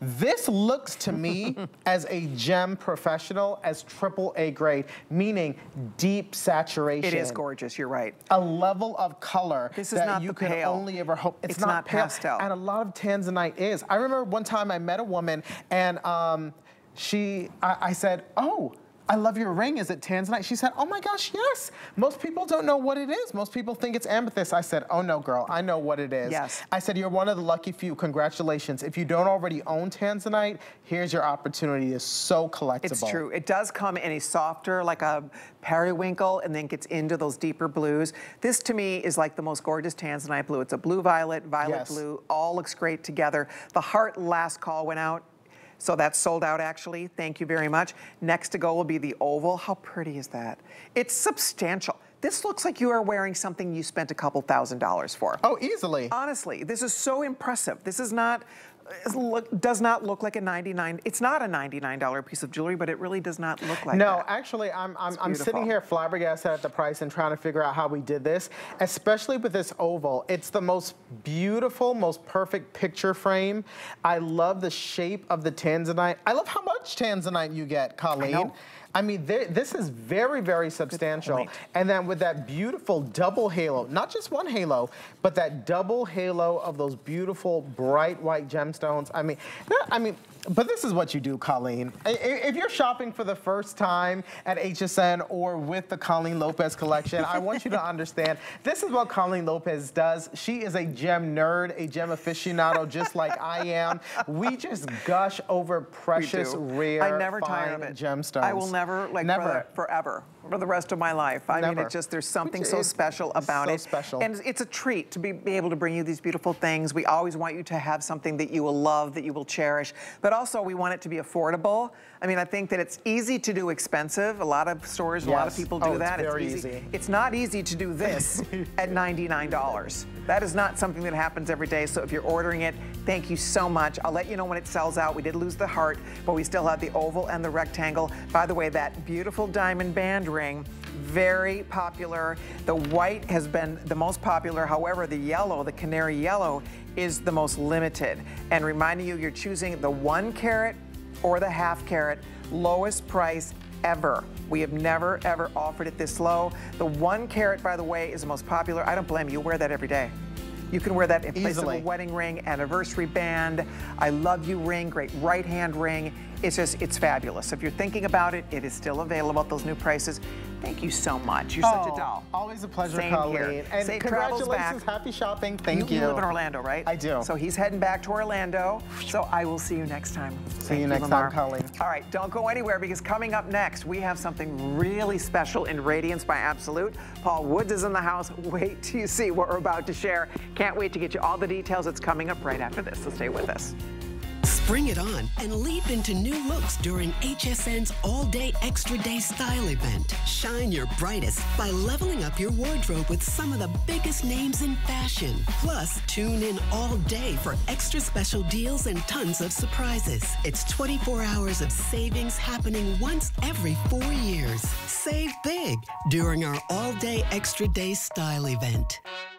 B: This looks to me as a gem professional as triple A grade, meaning deep saturation
A: It is gorgeous, you're right.
B: a level of color
A: This is
B: that
A: not
B: you can
A: pale.
B: only ever hope. It's,
A: It's
B: not,
A: not pastel.
B: And a lot of Tanzanite is. I remember one time I met a woman and um, she, I, I said, oh, I love your ring. Is it tanzanite? She said, oh my gosh, yes. Most people don't know what it is. Most people think it's amethyst. I said, oh no, girl, I know what it is.
A: Yes.
B: I said, you're one of the lucky few. Congratulations. If you don't already own tanzanite, here's your opportunity. It's so collectible.
A: It's true. It does come in a softer, like a periwinkle, and then gets into those deeper blues. This, to me, is like the most gorgeous tanzanite blue. It's a blue-violet, violet
B: Yes.
A: blue, all looks great together. The heart last call went out. So that's sold out actually. Thank you very much. Next to go will be the oval. How pretty is that? It's substantial. This looks like you are wearing something you spent a couple thousand dollars for.
B: Oh, easily.
A: Honestly, this is so impressive. This is not, look, does not look like a 99, it's not a $99 piece of jewelry, but it really does not look like
B: no,
A: that.
B: actually, I'm, I'm, I'm sitting here flabbergasted at the price and trying to figure out how we did this, especially with this oval. It's the most beautiful, most perfect picture frame. I love the shape of the tanzanite. I love how much tanzanite you get, Colleen. I mean, this is very, very substantial. And then with that beautiful double halo, not just one halo, but that double halo of those beautiful bright white gemstones. I mean, that- I mean, but this is what you do, Colleen. If you're shopping for the first time at HSN or with the Colleen Lopez collection, I want you to understand this is what Colleen Lopez does. She is a gem nerd, a gem aficionado, just like I am. We just gush over precious, rare,
A: I never tire
B: fine
A: of it.
B: gemstones.
A: I will never, like,
B: never.
A: For, forever, for the rest of my life. I mean,
B: Never.
A: it just, there's something
B: Which
A: so special
B: it's
A: about
B: so
A: it.
B: special.
A: And it's a treat to be, be able to bring you these beautiful things. We always want you to have something that you will love, that you will cherish, but also we want it to be affordable. I mean, I think that it's easy to do expensive. A lot of stores, a lot of people oh, do
B: Oh, it's
A: that.
B: very
A: easy.
B: easy.
A: It's not easy to do this at $99. That is not something that happens every day. So if you're ordering it, thank you so much. I'll let you know when it sells out. We did lose the heart, but we still have the oval and the rectangle. By the way, that beautiful diamond band ring, very popular. The white has been the most popular. However, the yellow, the canary yellow, is the most limited. And reminding you, you're choosing the one carat or the half carat, lowest price ever. We have never, ever offered it this low. The one carat, by the way, is the most popular. I don't blame you. You wear that every day. You can wear that in place
B: Easily.
A: of a wedding ring, anniversary band, I love you ring, great right hand ring. It's just, it's fabulous. If you're thinking about it, it is still available at those new prices. Thank you so much. You're such a
B: Oh,
A: doll.
B: Always a pleasure,
A: Same
B: Colleen.
A: here.
B: And
A: Safe
B: congratulations, happy shopping. Thank you.
A: You live in Orlando, right?
B: I do.
A: So he's heading back to Orlando. So I will see you next time. Thank
B: you next time,
A: Lamar.
B: Colleen.
A: All right, don't go anywhere because coming up next, we have something really special in Radiance by Absolute. Paul Woods is in the house. Wait till you see what we're about to share. Can't wait to get you all the details. It's coming up right after this, so stay with us.
C: Spring it on and leap into new looks during HSN's All Day Extra Day Style event. Shine your brightest by leveling up your wardrobe with some of the biggest names in fashion. Plus, tune in all day for extra special deals and tons of surprises. It's 24 hours of savings happening once every four years. Save big during our All Day Extra Day Style event.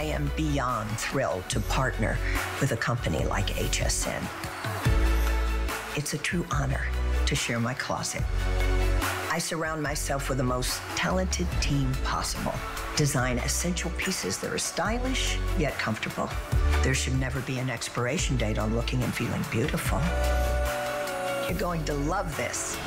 D: I am beyond thrilled to partner with a company like HSN. It's a true honor to share my closet. I surround myself with the most talented team possible. Design essential pieces that are stylish yet comfortable. There should never be an expiration date on looking and feeling beautiful. You're going to love this.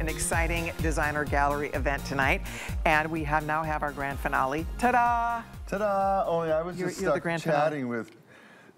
A: An exciting designer gallery event tonight, and we have now have our grand finale. Ta-da!
E: Ta-da! Oh, yeah, I was
A: You're-
E: just
A: you're grand finale.
E: chatting with,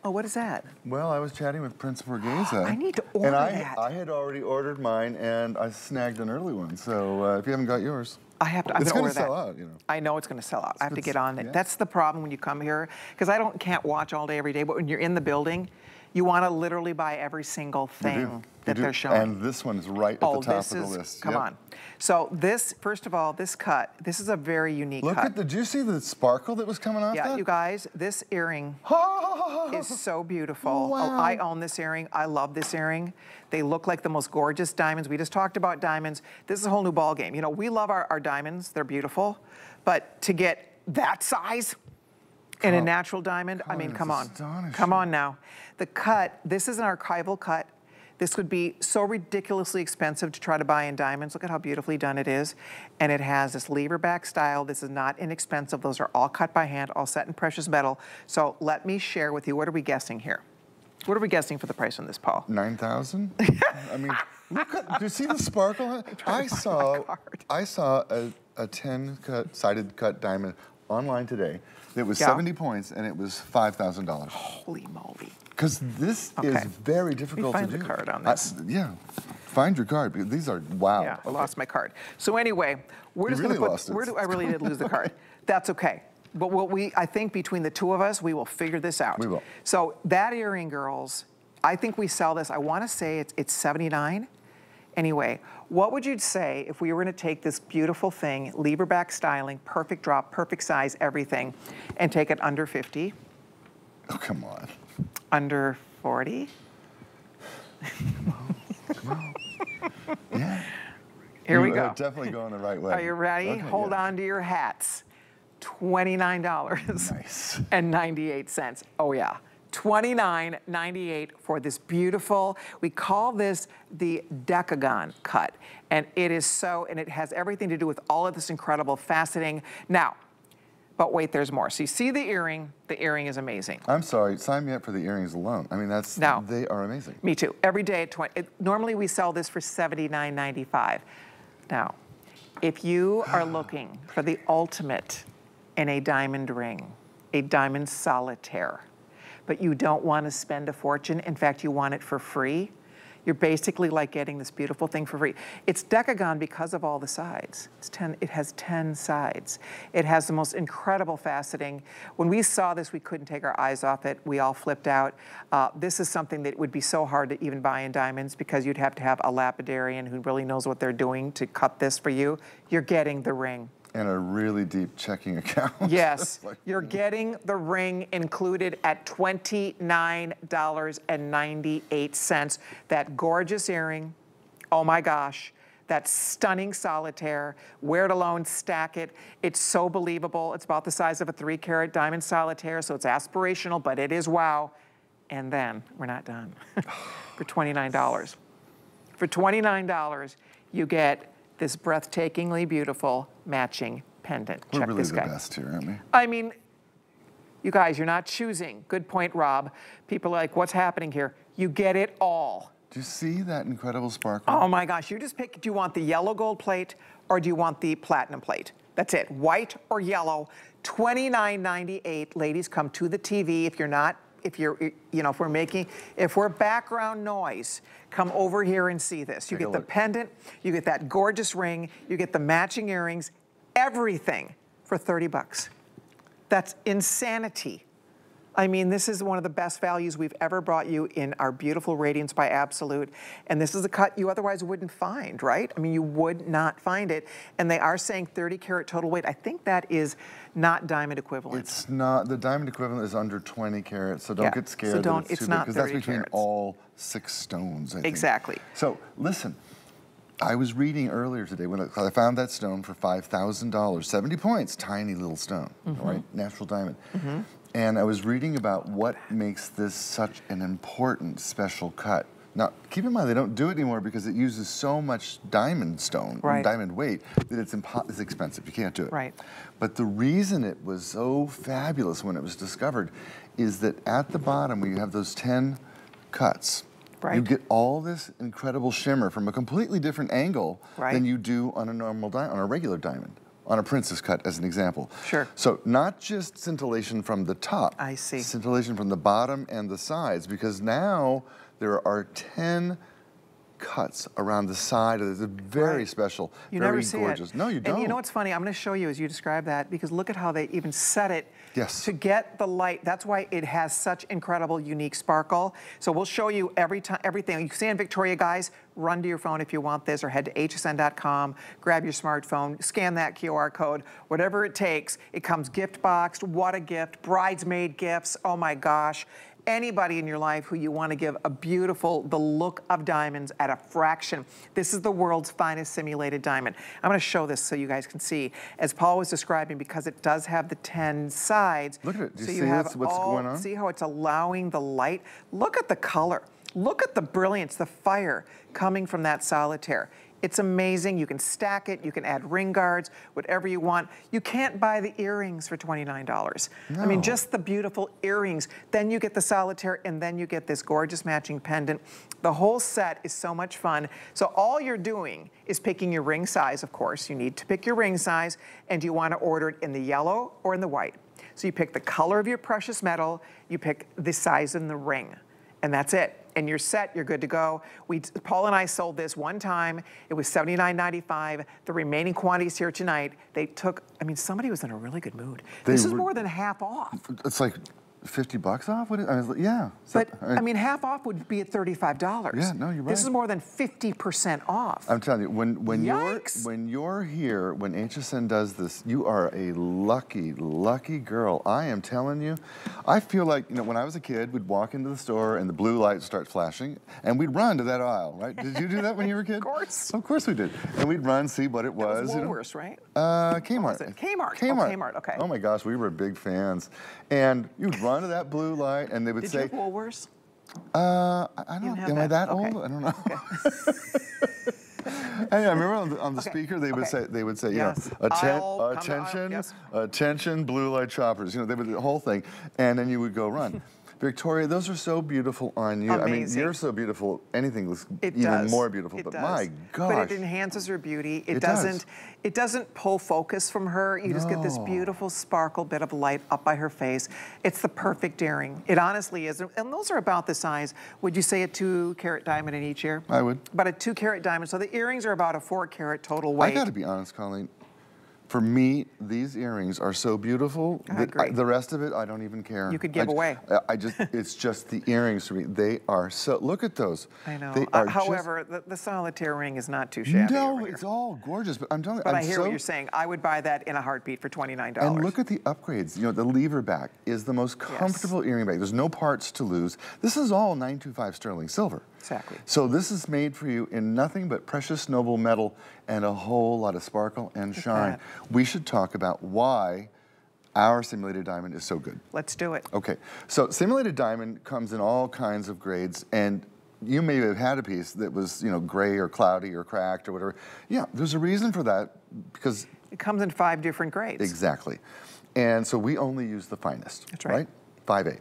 A: Oh, what is that?
E: well, I was chatting with Prince Borghese.
A: I need to order
E: and I,
A: that.
E: I had already ordered mine, and I snagged an early one. So uh, if you haven't got yours,
A: I have to. I'm
E: It's
A: gonna
E: gonna sell out, you know.
A: I know it's going to sell out. I have to get on it.
E: yeah.
A: That's the problem when you come here, because I don't can't watch all day every day. But when you're in the building, You want to literally buy every single thing that they're showing.
E: And this one is right at
A: oh,
E: the top
A: this
E: of the
A: is,
E: list.
A: come
E: Yep.
A: on. So this, first of all, this cut, this is a very unique
E: Look
A: cut.
E: at the, did you see the sparkle that was coming off
A: yeah,
E: that?
A: you guys, this earring is so beautiful. Oh, I own this earring. I love this earring. They look like the most gorgeous diamonds. We just talked about diamonds. This is a whole new ball game. You know, we love our, our diamonds. They're beautiful. But to get that size in a natural diamond, I mean, come on. Come on now. The cut, this is an archival cut. This would be so ridiculously expensive to try to buy in diamonds. Look at how beautifully done it is. And it has this lever back style. This is not inexpensive. Those are all cut by hand, all set in precious metal. So let me share with you, what are we guessing here? What are we guessing for the price on this, Paul?
E: 9,000? I mean, look at, do you see the sparkle? I saw. I saw a, a 10 cut, sided cut diamond online today that was
A: Yeah.
E: 70 points and it was $5,000.
A: Holy moly.
E: Because this is very difficult
A: find
E: to do.
A: card on
E: I-
A: this.
E: yeah, find your card because these are, wow.
A: Yeah, I
E: Okay.
A: lost my card. So anyway, we're
E: You
A: just
E: really
A: gonna put,
E: lost it.
A: where do, I really did lose the card. That's okay. But what we, I think between the two of us, we will figure this out.
E: We will.
A: So that earring, girls, I think we sell this, I wanna say it's, it's 79. Anyway, what would you say if we were gonna take this beautiful thing, lever back styling, perfect drop, perfect size, everything, and take it under 50,
E: Oh, come on.
A: under 40? come on. Come on.
E: Yeah.
A: Here we
E: You are
A: go.
E: definitely going the right way.
A: Are you ready?
E: Okay,
A: Hold
E: yeah.
A: on to your hats. $29
E: Nice.
A: and 98 cents. Oh yeah. $29.98 for this beautiful, we call this the decagon cut. And it is so, and it has everything to do with all of this incredible faceting. Now, but wait, there's more. So you see the earring, the earring is amazing.
E: I'm sorry, sign me up for the earrings alone. I mean, that's,
A: No.
E: they are amazing.
A: Me too. Every day at 20. It, normally we sell this for $79.95. Now, if you are looking for the ultimate in a diamond ring, a diamond solitaire, but you don't want to spend a fortune, in fact, you want it for free, you're basically like getting this beautiful thing for free. It's decagon because of all the sides. It's 10, it has 10 sides. It has the most incredible faceting. When we saw this, we couldn't take our eyes off it. We all flipped out. Uh, this is something that would be so hard to even buy in diamonds because you'd have to have a lapidarian who really knows what they're doing to cut this for you. You're getting the ring.
E: And a really deep checking account.
A: Yes,
E: like-
A: you're hmm. getting the ring included at $29.98. That gorgeous earring, oh my gosh, that stunning solitaire, wear it alone, stack it. It's so believable. It's about the size of a three carat diamond solitaire, so it's aspirational, but it is wow. And then, we're not done, for $29. For $29, you get this breathtakingly beautiful matching pendant.
E: We're
A: Check
E: really
A: this
E: the
A: guy.
E: best here, aren't we?
A: I mean, you guys, you're not choosing. Good point, Rob. People are like, what's happening here? You get it all.
E: Do you see that incredible sparkle?
A: Oh my gosh, you just pick, do you want the yellow gold plate or do you want the platinum plate? That's it, white or yellow, $29.98. Ladies, come to the TV if you're not, if you're, you know, if we're making, if we're background noise, come over here and see this. You
E: Take
A: get the pendant, you get that gorgeous ring, you get the matching earrings, everything for 30 bucks. That's insanity. I mean, this is one of the best values we've ever brought you in our beautiful Radiance by Absolute. And this is a cut you otherwise wouldn't find, right? I mean, you would not find it. And they are saying 30 karat total weight. I think that is not diamond equivalent.
E: It's not, the diamond equivalent is under 20 carats, so don't
A: Yeah,
E: get scared so
A: don't-
E: it's,
A: it's
E: too
A: not
E: because that's between
A: carats.
E: all six stones, I think.
A: Exactly.
E: So listen, I was reading earlier today when I found that stone for $5,000, 70 points, tiny little stone,
A: Mm-hmm.
E: right? Natural diamond. And I was reading about what makes this such an important special cut. Now, keep in mind, they don't do it anymore because it uses so much diamond stone, and
A: Right.
E: diamond weight, that it's, it's expensive. You can't do it.
A: Right.
E: But the reason it was so fabulous when it was discovered is that at the bottom, where you have those 10 cuts,
A: Right.
E: you get all this incredible shimmer from a completely different angle
A: Right.
E: than you do on a normal diamond, on a regular diamond, on a princess cut, as an example.
A: Sure.
E: So not just scintillation from the top.
A: I see.
E: Scintillation from the bottom and the sides, because now there are 10 cuts around the side of it. It's a very
A: Right.
E: special,
A: You
E: very gorgeous.
A: it.
E: No, you don't.
A: And you know what's funny? I'm going to show you as you describe that because look at how they even set it
E: Yes.
A: to get the light. That's why it has such incredible, unique sparkle. So we'll show you every time, everything. You see in Victoria, guys, run to your phone if you want this or head to hsn.com, grab your smartphone, scan that QR code, whatever it takes. It comes gift boxed. What a gift. Bridesmaid gifts. Oh my gosh anybody in your life who you want to give a beautiful, the look of diamonds at a fraction. This is the world's finest simulated diamond. I'm going to show this so you guys can see. As Paul was describing, because it does have the 10 sides.
E: Look at it. Do you
A: so
E: see
A: you have
E: what's
A: all,
E: going on?
A: See how it's allowing the light? Look at the color. Look at the brilliance, the fire coming from that solitaire. It's amazing. You can stack it. You can add ring guards, whatever you want. You can't buy the earrings for $29. I mean, just the beautiful earrings. Then you get the solitaire, and then you get this gorgeous matching pendant. The whole set is so much fun. So all you're doing is picking your ring size, of course. You need to pick your ring size, and you want to order it in the yellow or in the white. So you pick the color of your precious metal, you pick the size in the ring, and that's it. And you're set, you're good to go. We, Paul and I sold this one time. It was $79.95. The remaining quantities here tonight, they took, I mean, somebody was in a really good mood.
E: They
A: this is
E: were-
A: more than half off.
E: It's like 50 bucks off? What is, I like, yeah.
A: But I mean, half off would be at $35.
E: Yeah, no, you're right.
A: This is more than 50% off.
E: I'm telling you, when when
A: Yikes.
E: you're when you're here, when HSN does this, you are a lucky, lucky girl. I am telling you. I feel like you know when I was a kid, we'd walk into the store and the blue light would start flashing, and we'd run to that aisle, right? Did you do that when you were a kid?
A: Of course.
E: Of course we did. And we'd run, see what it
A: That
E: was.
A: was
E: you know.
A: Right?
E: Uh, Kmart.
A: it? Kmart. Oh,
E: Kmart.
A: Kmart, okay.
E: Oh my gosh, we were big fans. And you'd run to that blue light, and they would
A: Did
E: say,
A: you have Woolworths?
E: uh, I don't Am I
A: that?
E: that
A: Okay.
E: old? I don't know. Hey, I remember on the, on the
A: Okay,
E: speaker they would
A: okay.
E: say they would say
A: Yes.
E: you know atten-
A: Aisle, come aisle,
E: attention
A: yes.
E: attention blue light choppers you know they would the whole thing and then you would go run. Victoria, those are so beautiful on you. I mean, you're so beautiful. Anything looks
A: It
E: even
A: does.
E: more beautiful.
A: It
E: but
A: does.
E: my gosh,
A: But it enhances her beauty. It,
E: It does.
A: doesn't. It doesn't pull focus from her. You just get this beautiful sparkle bit of light up by her face. It's the perfect earring. It honestly is. And those are about the size. Would you say a two carat diamond in each ear?
E: I would.
A: About a two carat diamond. So the earrings are about a four carat total weight.
E: I
A: weight.
E: got to be honest, Colleen. For me, these earrings are so beautiful
A: I
E: that
A: agree.
E: the rest of it, I don't even care.
A: You could give
E: j-
A: away.
E: I, I just, it's just the earrings for me. They are so. Look at those.
A: I know.
E: They
A: Uh,
E: are just-
A: however, the, the solitaire ring is not too shabby.
E: no, it's all gorgeous. But I'm telling you,
A: But
E: I'm
A: I hear
E: so,
A: what you're saying. I would buy that in a heartbeat for $29.
E: And look at the upgrades. You know, the lever back is the most comfortable earring bag. There's no parts to lose. This is all 925 sterling silver.
A: Exactly.
E: So this is made for you in nothing but precious noble metal and a whole lot of sparkle and shine. We should talk about why our simulated diamond is so good.
A: Let's do it.
E: Okay, so simulated diamond comes in all kinds of grades, and you may have had a piece that was, you know, gray or cloudy or cracked or whatever. Yeah, there's a reason for that because
A: It comes in five different grades.
E: Exactly. And so we only use the finest.
A: That's right.
E: 5A.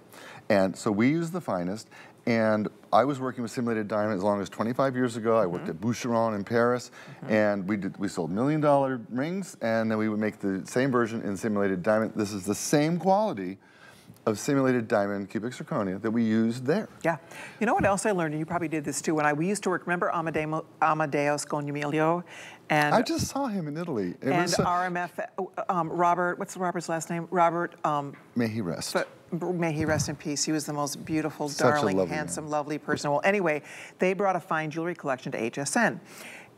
E: And so we use the finest. And I was working with simulated diamond as long as 25 years ago. I worked at Boucheron in Paris, and we did we sold million dollar rings, and then we would make the same version in simulated diamond. This is the same quality of simulated diamond cubic zirconia that we used there.
A: Yeah. You know what else I learned? And you probably did this too. When I we used to work, remember Amadeo, Amadeus Gonumilio? And,
E: I just saw him in Italy. It
A: and
E: was so,
A: RMF, um, Robert, what's Robert's last name? Robert, um,
E: may he rest.
A: but may he rest in peace. He was the most beautiful,
E: Such
A: darling,
E: lovely
A: handsome,
E: man.
A: lovely person. Well, anyway, they brought a fine jewelry collection to HSN.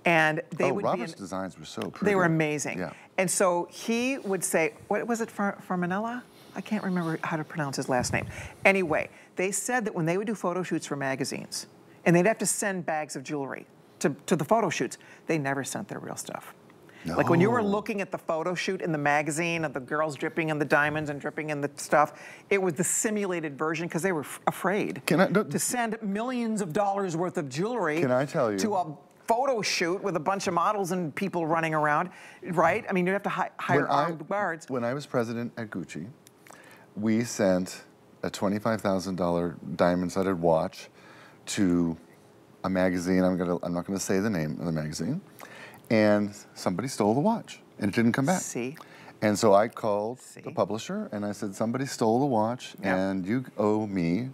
A: And they
E: oh,
A: would
E: Robert's
A: be in,
E: designs were so pretty.
A: They were amazing.
E: Yeah.
A: And so he would say, what was it, Far- Farmanella? I can't remember how to pronounce his last name. Anyway, they said that when they would do photo shoots for magazines, and they'd have to send bags of jewelry to, to the photo shoots, they never sent their real stuff. Like when you were looking at the photo shoot in the magazine of the girls dripping in the diamonds and dripping in the stuff, it was the simulated version because they were f- afraid
E: Can I- no-
A: to send millions of dollars worth of jewelry
E: Can I tell you?
A: to a photo shoot with a bunch of models and people running around, right? I mean, you have to hi- hire
E: When I-
A: armed guards.
E: When I was president at Gucci, we sent a $25,000 diamond-studded watch to a magazine. I'm gonna. I'm not gonna say the name of the magazine. And somebody stole the watch, and it didn't come back.
A: See?
E: And so I called
A: See?
E: the publisher, and I said, somebody stole the watch,
A: Yeah.
E: and you owe me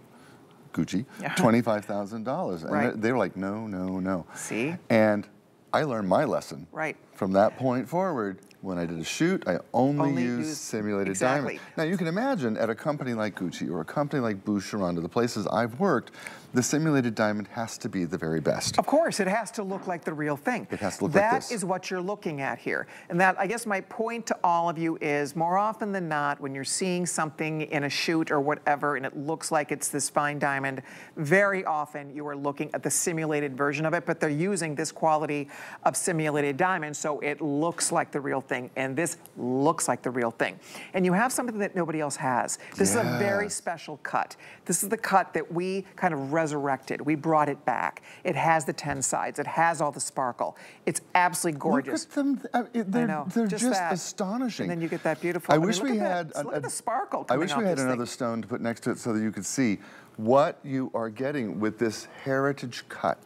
E: Gucci, $25,000. And
A: Right.
E: they were like, no, no, no.
A: See?
E: And I learned my lesson.
A: Right.
E: From that point forward, when I did a shoot, I only,
A: Only
E: used
A: use-
E: simulated
A: exactly.
E: diamond. Now you can imagine at a company like Gucci or a company like Boucheron, to the places I've worked, the simulated diamond has to be the very best.
A: Of course, it has to look like the real thing.
E: It has to look like
A: That is what you're looking at here. And that, I guess my point to all of you is more often than not, when you're seeing something in a shoot or whatever, and it looks like it's this fine diamond, very often you are looking at the simulated version of it, but they're using this quality of simulated diamond, so it looks like the real thing. And this looks like the real thing. And you have something that nobody else has. This is a very special cut. This is the cut that we kind of resurrected. We brought it back. It has the 10 sides. It has all the sparkle. It's absolutely gorgeous.
E: Look at them. Uh, I mean, they're
A: know,
E: they're
A: just
E: just, astonishing.
A: And then you get that beautiful-
E: I
A: I mean,
E: wish
A: look
E: we
A: at that.
E: had.
A: Just look at the sparkle
E: I wish we had
A: this thing.
E: another stone to put next to it so that you could see what you are getting with this heritage cut.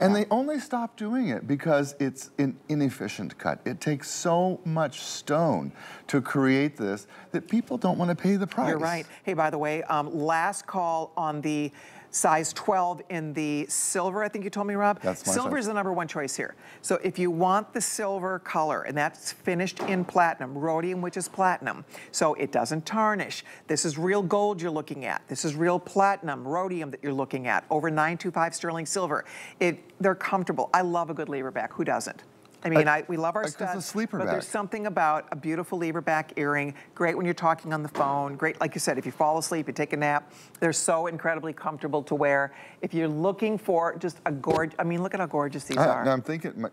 E: And they only stopped doing it because it's an inefficient cut. It takes so much stone to create this that people don't want to pay the price.
A: You're right. Hey, by the way, um, last call on the size 12 in the silver, I think you told me, Rob.
E: That's my
A: Silver
E: size.
A: is the number one choice here. So if you want the silver color, and that's finished in platinum, rhodium, which is platinum, so it doesn't tarnish. This is real gold you're looking at. This is real platinum, rhodium that you're looking at, over 925 sterling silver. It, they're comfortable. I love a good lever back. Who doesn't? I mean, I, we love our studs,
E: sleeper
A: but there's something about a beautiful lever back earring. Great when you're talking on the phone. Great, like you said, if you fall asleep, you take a nap. They're so incredibly comfortable to wear. If you're looking for just a gorgeous, I mean, look at how gorgeous these
E: I,
A: are.
E: I'm thinking my,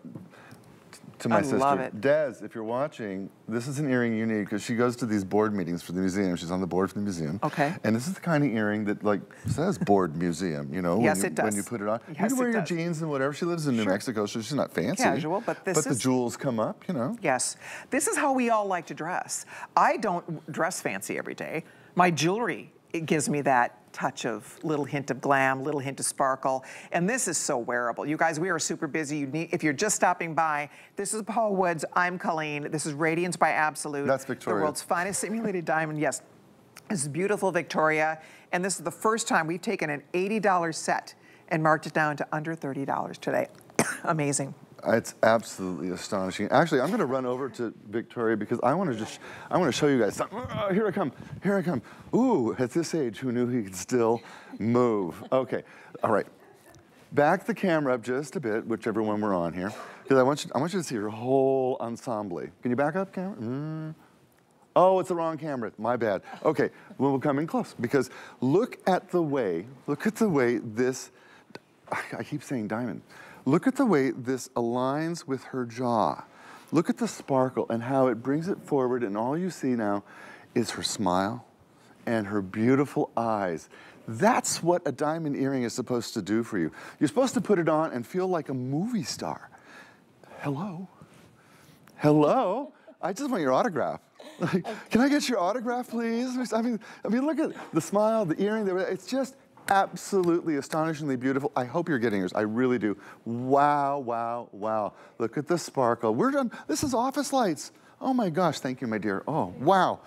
E: to my
A: I
E: sister,
A: love it.
E: Des, if you're watching, this is an earring you need because she goes to these board meetings for the museum. She's on the board for the museum.
A: Okay.
E: And this is the kind of earring that like says board museum, you know,
A: Yes,
E: when, you,
A: it does.
E: when you put it on.
A: Yes,
E: you can wear your
A: does.
E: jeans and whatever. She lives in New
A: Sure.
E: Mexico, so she's not fancy.
A: Casual, but this
E: But the jewels come up, you know.
A: Yes. This is how we all like to dress. I don't dress fancy every day. My jewelry, it gives me that touch of little hint of glam, little hint of sparkle. And this is so wearable. You guys, we are super busy. You need, if you're just stopping by, this is Paul Woods. I'm Colleen. This is Radiance by Absolute.
E: That's Victoria.
A: The world's finest simulated diamond. Yes. This is beautiful Victoria. And this is the first time we've taken an $80 set and marked it down to under $30 today. Amazing.
E: It's absolutely astonishing. Actually, I'm going to run over to Victoria because I want to just, I want to show you guys something. Oh, here I come, here I come. Ooh, at this age, who knew he could still move? Okay, all right. Back the camera up just a bit, whichever one we're on here, because I want you, I want you to see your whole ensemble. Can you back up, camera? Mm. Oh, it's the wrong camera. My bad. Okay, well, we'll come in close because look at the way, look at the way this, I keep saying diamond. Look at the way this aligns with her jaw. Look at the sparkle and how it brings it forward, and all you see now is her smile and her beautiful eyes. That's what a diamond earring is supposed to do for you. You're supposed to put it on and feel like a movie star. Hello? Hello? I just want your autograph. Like, can I get your autograph, please? I mean, I mean, look at the smile, the earring. It's just absolutely astonishingly beautiful. I hope you're getting yours. I really do. Wow, wow, wow. Look at the sparkle. We're done. This is office lights. Oh my gosh, thank you, my dear. Oh, wow.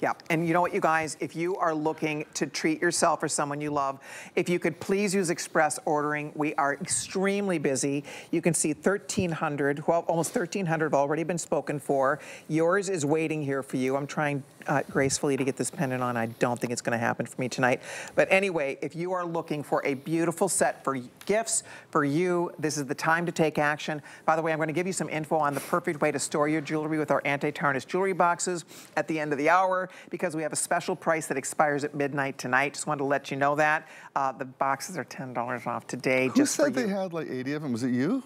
A: Yeah, and you know what, you guys, if you are looking to treat yourself or someone you love, if you could please use express ordering. We are extremely busy. You can see 1,300, well, almost 1,300 have already been spoken for. Yours is waiting here for you. I'm trying uh, gracefully to get this pendant on. I don't think it's going to happen for me tonight. But anyway, if you are looking for a beautiful set for gifts for you, this is the time to take action. By the way, I'm going to give you some info on the perfect way to store your jewelry with our anti-tarnish jewelry boxes at the end of the hour because we have a special price that expires at midnight tonight. Just wanted to let you know that. Uh, the boxes are $10 off today.
E: Who said they had like 80 of them? Was it you?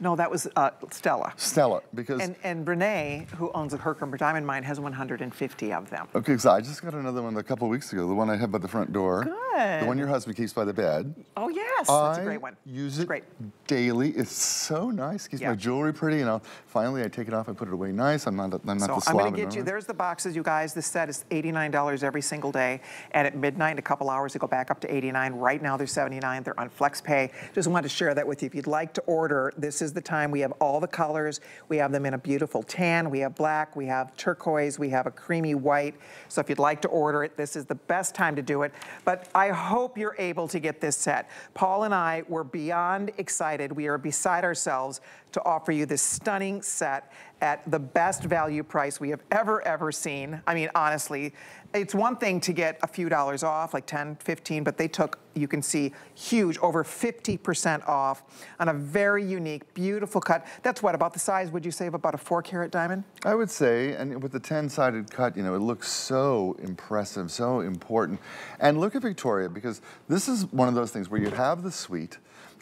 A: No, that was uh, Stella.
E: Stella, because
A: And, and Renee, who owns the Herkimer Diamond Mine, has 150 of them.
E: Okay, so I just got another one a couple weeks ago, the one I have by the front door. The one your husband keeps by the bed.
A: Oh, yes. That's a great one.
E: use it
A: great.
E: daily. It's so nice. Keeps
A: Yeah.
E: my jewelry pretty, and I'll, finally I take it off, I put it away nice. I'm not, I'm not
A: So
E: the
A: I'm
E: slob.
A: going to get you, there's the boxes, you guys. This set is $89 every single day. And at midnight, in a couple hours, they go back up to 89. Right now, they're 79. They're on FlexPay. Just wanted to share that with you. If you'd like to order this is the time. We have all the colors. We have them in a beautiful tan. We have black. We have turquoise. We have a creamy white. So if you'd like to order it, this is the best time to do it. But I hope you're able to get this set. Paul and I were beyond excited. We are beside ourselves to offer you this stunning set at the best value price we have ever, ever seen. I mean, honestly, it's one thing to get a few dollars off, like 10, 15, but they took, you can see, huge, over 50% off on a very unique, beautiful cut. That's what, about the size, would you say, of about a four carat diamond?
E: I would say, and with the 10-sided cut, you know, it looks so impressive, so important. And look at Victoria, because this is one of those things where you have the suite,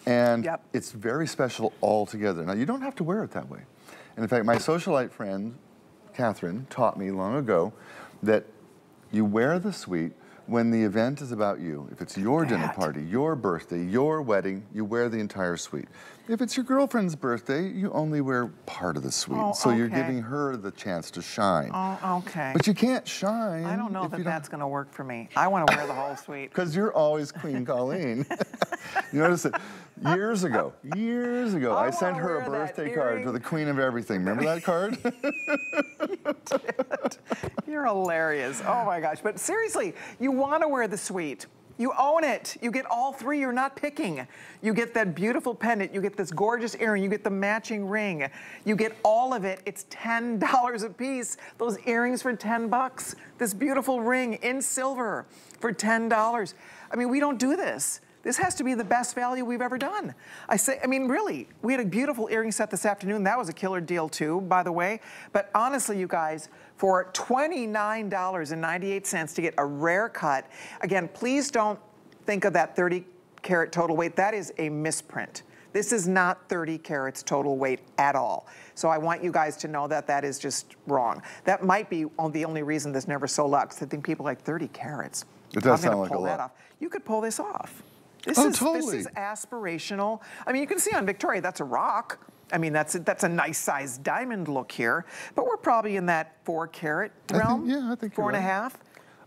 E: and
A: Yep.
E: it's very special altogether. Now, you don't have to wear it that way. And in fact, my socialite friend, Catherine, taught me long ago that you wear the suite when the event is about you. If it's your dinner party, your birthday, your wedding, you wear the entire suite. If it's your girlfriend's birthday, you only wear part of the suite.
A: Oh,
E: so you're giving her the chance to shine.
A: Oh, okay.
E: But you can't shine.
A: I don't know
E: if
A: that that's gonna work for me. I wanna wear the whole suite.
E: Because you're always Queen Colleen. you notice it. Years ago, years ago,
A: I
E: I, sent her a birthday card to the Queen of Everything. Remember that card?
A: You're hilarious. Oh my gosh. But seriously, you want to wear the suite. You own it. You get all three. You're not picking. You get that beautiful pendant. You get this gorgeous earring. You get the matching ring. You get all of it. It's $10 a piece. Those earrings for 10 bucks. This beautiful ring in silver for $10. I mean, we don't do this. This has to be the best value we've ever done. I say, I mean, really, we had a beautiful earring set this afternoon. That was a killer deal too, by the way. But honestly, you guys, for $29.98 to get a rare cut, again, please don't think of that 30 carat total weight. That is a misprint. This is not 30 carats total weight at all. So I want you guys to know that that is just wrong. That might be the only reason this never sold out, because I think people like 30 carats.
E: It does
A: I'm
E: sound like a
A: pull that
E: lot.
A: off. You could pull this off. This
E: Oh,
A: is
E: totally.
A: this is aspirational. I mean, you can see on Victoria that's a rock. I mean, that's a, that's a nice sized diamond look here, but we're probably in that four carat
E: I think-
A: realm.
E: yeah, I think
A: four and a half.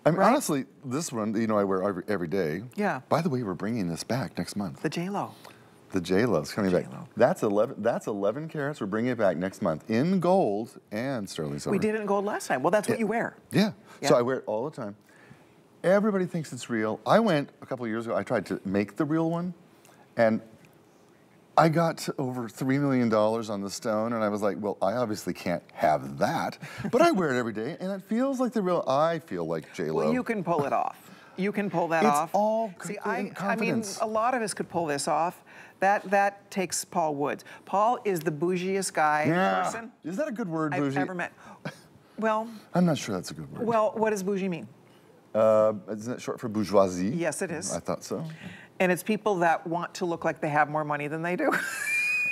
E: I mean,
A: right?
E: honestly, this one, you know, I wear every, every day.
A: Yeah.
E: By the way, we're bringing this back next month.
A: The J Lo.
E: The J Lo's coming back. That's 11. That's 11 carats. We're bringing it back next month in gold and sterling silver.
A: We did it in gold last time. Well, that's what
E: Yeah.
A: you wear.
E: Yeah.
A: Yeah.
E: So I wear it all the time. Everybody thinks it's real. I went a couple of years ago. I tried to make the real one, and I got over three million dollars on the stone, and I was like, "Well, I obviously can't have that." But I wear it every day, and it feels like the real. I feel like J Lo.
A: Well, you can pull it off. You can pull that
E: It's
A: off.
E: all
A: See, I, I mean, a lot of us could pull this off. That that takes Paul Woods. Paul is the bougiest guy
E: yeah.
A: person
E: Is that a good word, bougie?
A: I've ever met. Well,
E: I'm not sure that's a good word.
A: well, what does bougie mean?
E: Uh, isn't that short for bourgeoisie?
A: Yes, it is.
E: I thought so.
A: And it's people that want to look like they have more money than they do.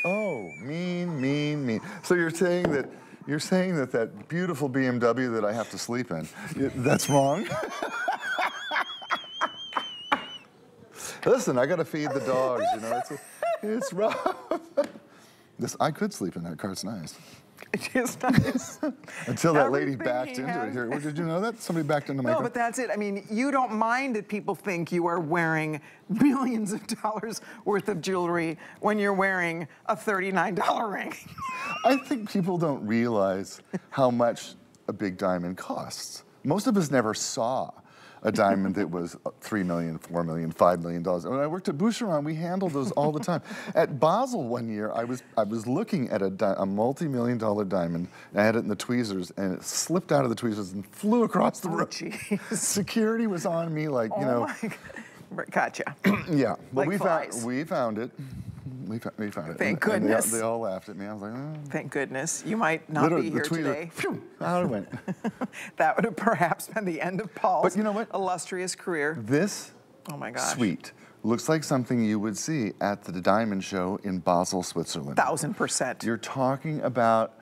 E: Oh, mean, mean, mean. So you're saying that you're saying that that beautiful BMW that I have to sleep in, that's wrong? Listen, I got to feed the dogs. You know, it's it's rough. This I could sleep in that car. It's nice.
A: It is nice.
E: Until that lady backed into
A: has.
E: it here. Well, Did you know that somebody backed into my
A: No, but that's it. I mean, you don't mind that people think you are wearing millions of dollars worth of jewelry when you're wearing a $39 ring.
E: I think people don't realize how much a big diamond costs. Most of us never saw a diamond that was uh, three million, four million, five million dollars. When I worked at Boucheron, we handled those all the time. at Basel one year, I was I was looking at a, a multi-million dollar diamond. I had it in the tweezers, and it slipped out of the tweezers and flew across the
A: Oh,
E: room. Security was on me, like you
A: oh
E: know.
A: God. Gotcha.
E: Yeah, but
A: Like
E: we
A: flies.
E: found we found it. We, we found it.
A: Thank
E: And- and they
A: goodness.
E: They, all laughed at me. I was like, oh.
A: Thank goodness. You might not
E: Literally,
A: be here today.
E: phew, out it went.
A: That would have perhaps been the end of Paul's
E: you know what?
A: illustrious career.
E: This
A: Oh my gosh.
E: suite looks like something you would see at the Diamond Show in Basel, Switzerland.
A: Thousand percent.
E: You're talking about,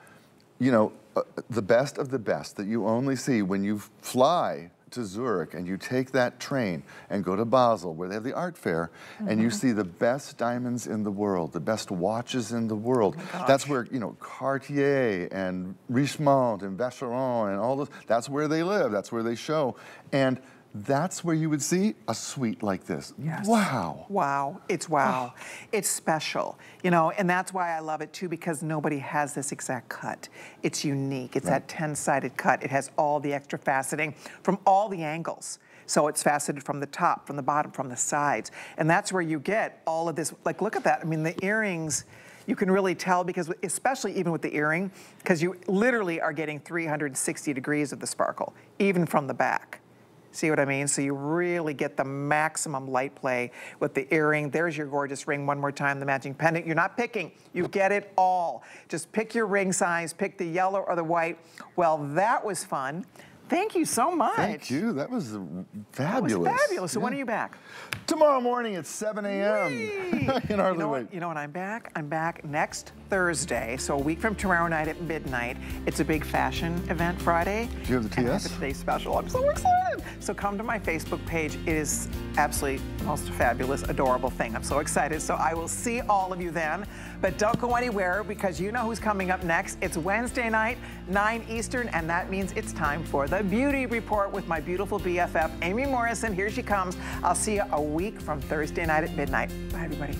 E: you know, uh, the best of the best that you only see when you fly to Zurich and you take that train and go to Basel where they have the art fair and
A: Mm-hmm.
E: you see the best diamonds in the world, the best watches in the world.
A: Oh
E: that's where, you know, Cartier and Richemont and Vacheron and all those, that's where they live, that's where they show. And that's where you would see a suite like this.
A: Yes.
E: Wow.
A: Wow. It's wow. Ah. It's special, you know, and that's why I love it too, because nobody has this exact cut. It's unique. It's that 10-sided cut. It has all the extra faceting from all the angles. So it's faceted from the top, from the bottom, from the sides. And that's where you get all of this. Like, look at that. I mean, the earrings, you can really tell because, especially even with the earring, because you literally are getting 360 degrees of the sparkle, even from the back. See what I mean? So you really get the maximum light play with the earring. There's your gorgeous ring one more time, the matching pendant. You're not picking, you get it all. Just pick your ring size, pick the yellow or the white. Well, that was fun. Thank you so much.
E: Thank you. That was fabulous.
A: That was fabulous. So
E: Yeah.
A: when are you back?
E: Tomorrow morning at 7 a.m.
A: Whee!
E: I can hardly
A: you know
E: wait.
A: What, you know when I'm back? I'm back next Thursday, so a week from tomorrow night at midnight. It's a big fashion event Friday.
E: Do you have the
A: and I have
E: TS?
A: a Today special. I'm so excited. So come to my Facebook page. It is absolutely the most fabulous, adorable thing. I'm so excited. So I will see all of you then. But don't go anywhere because you know who's coming up next. It's Wednesday night, 9 Eastern, and that means it's time for the Beauty Report with my beautiful BFF, Amy Morrison. Here she comes. I'll see you a week from Thursday night at midnight. Bye, everybody.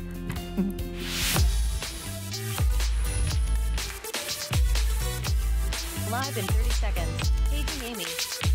F: Live in 30 seconds. Paging Amy.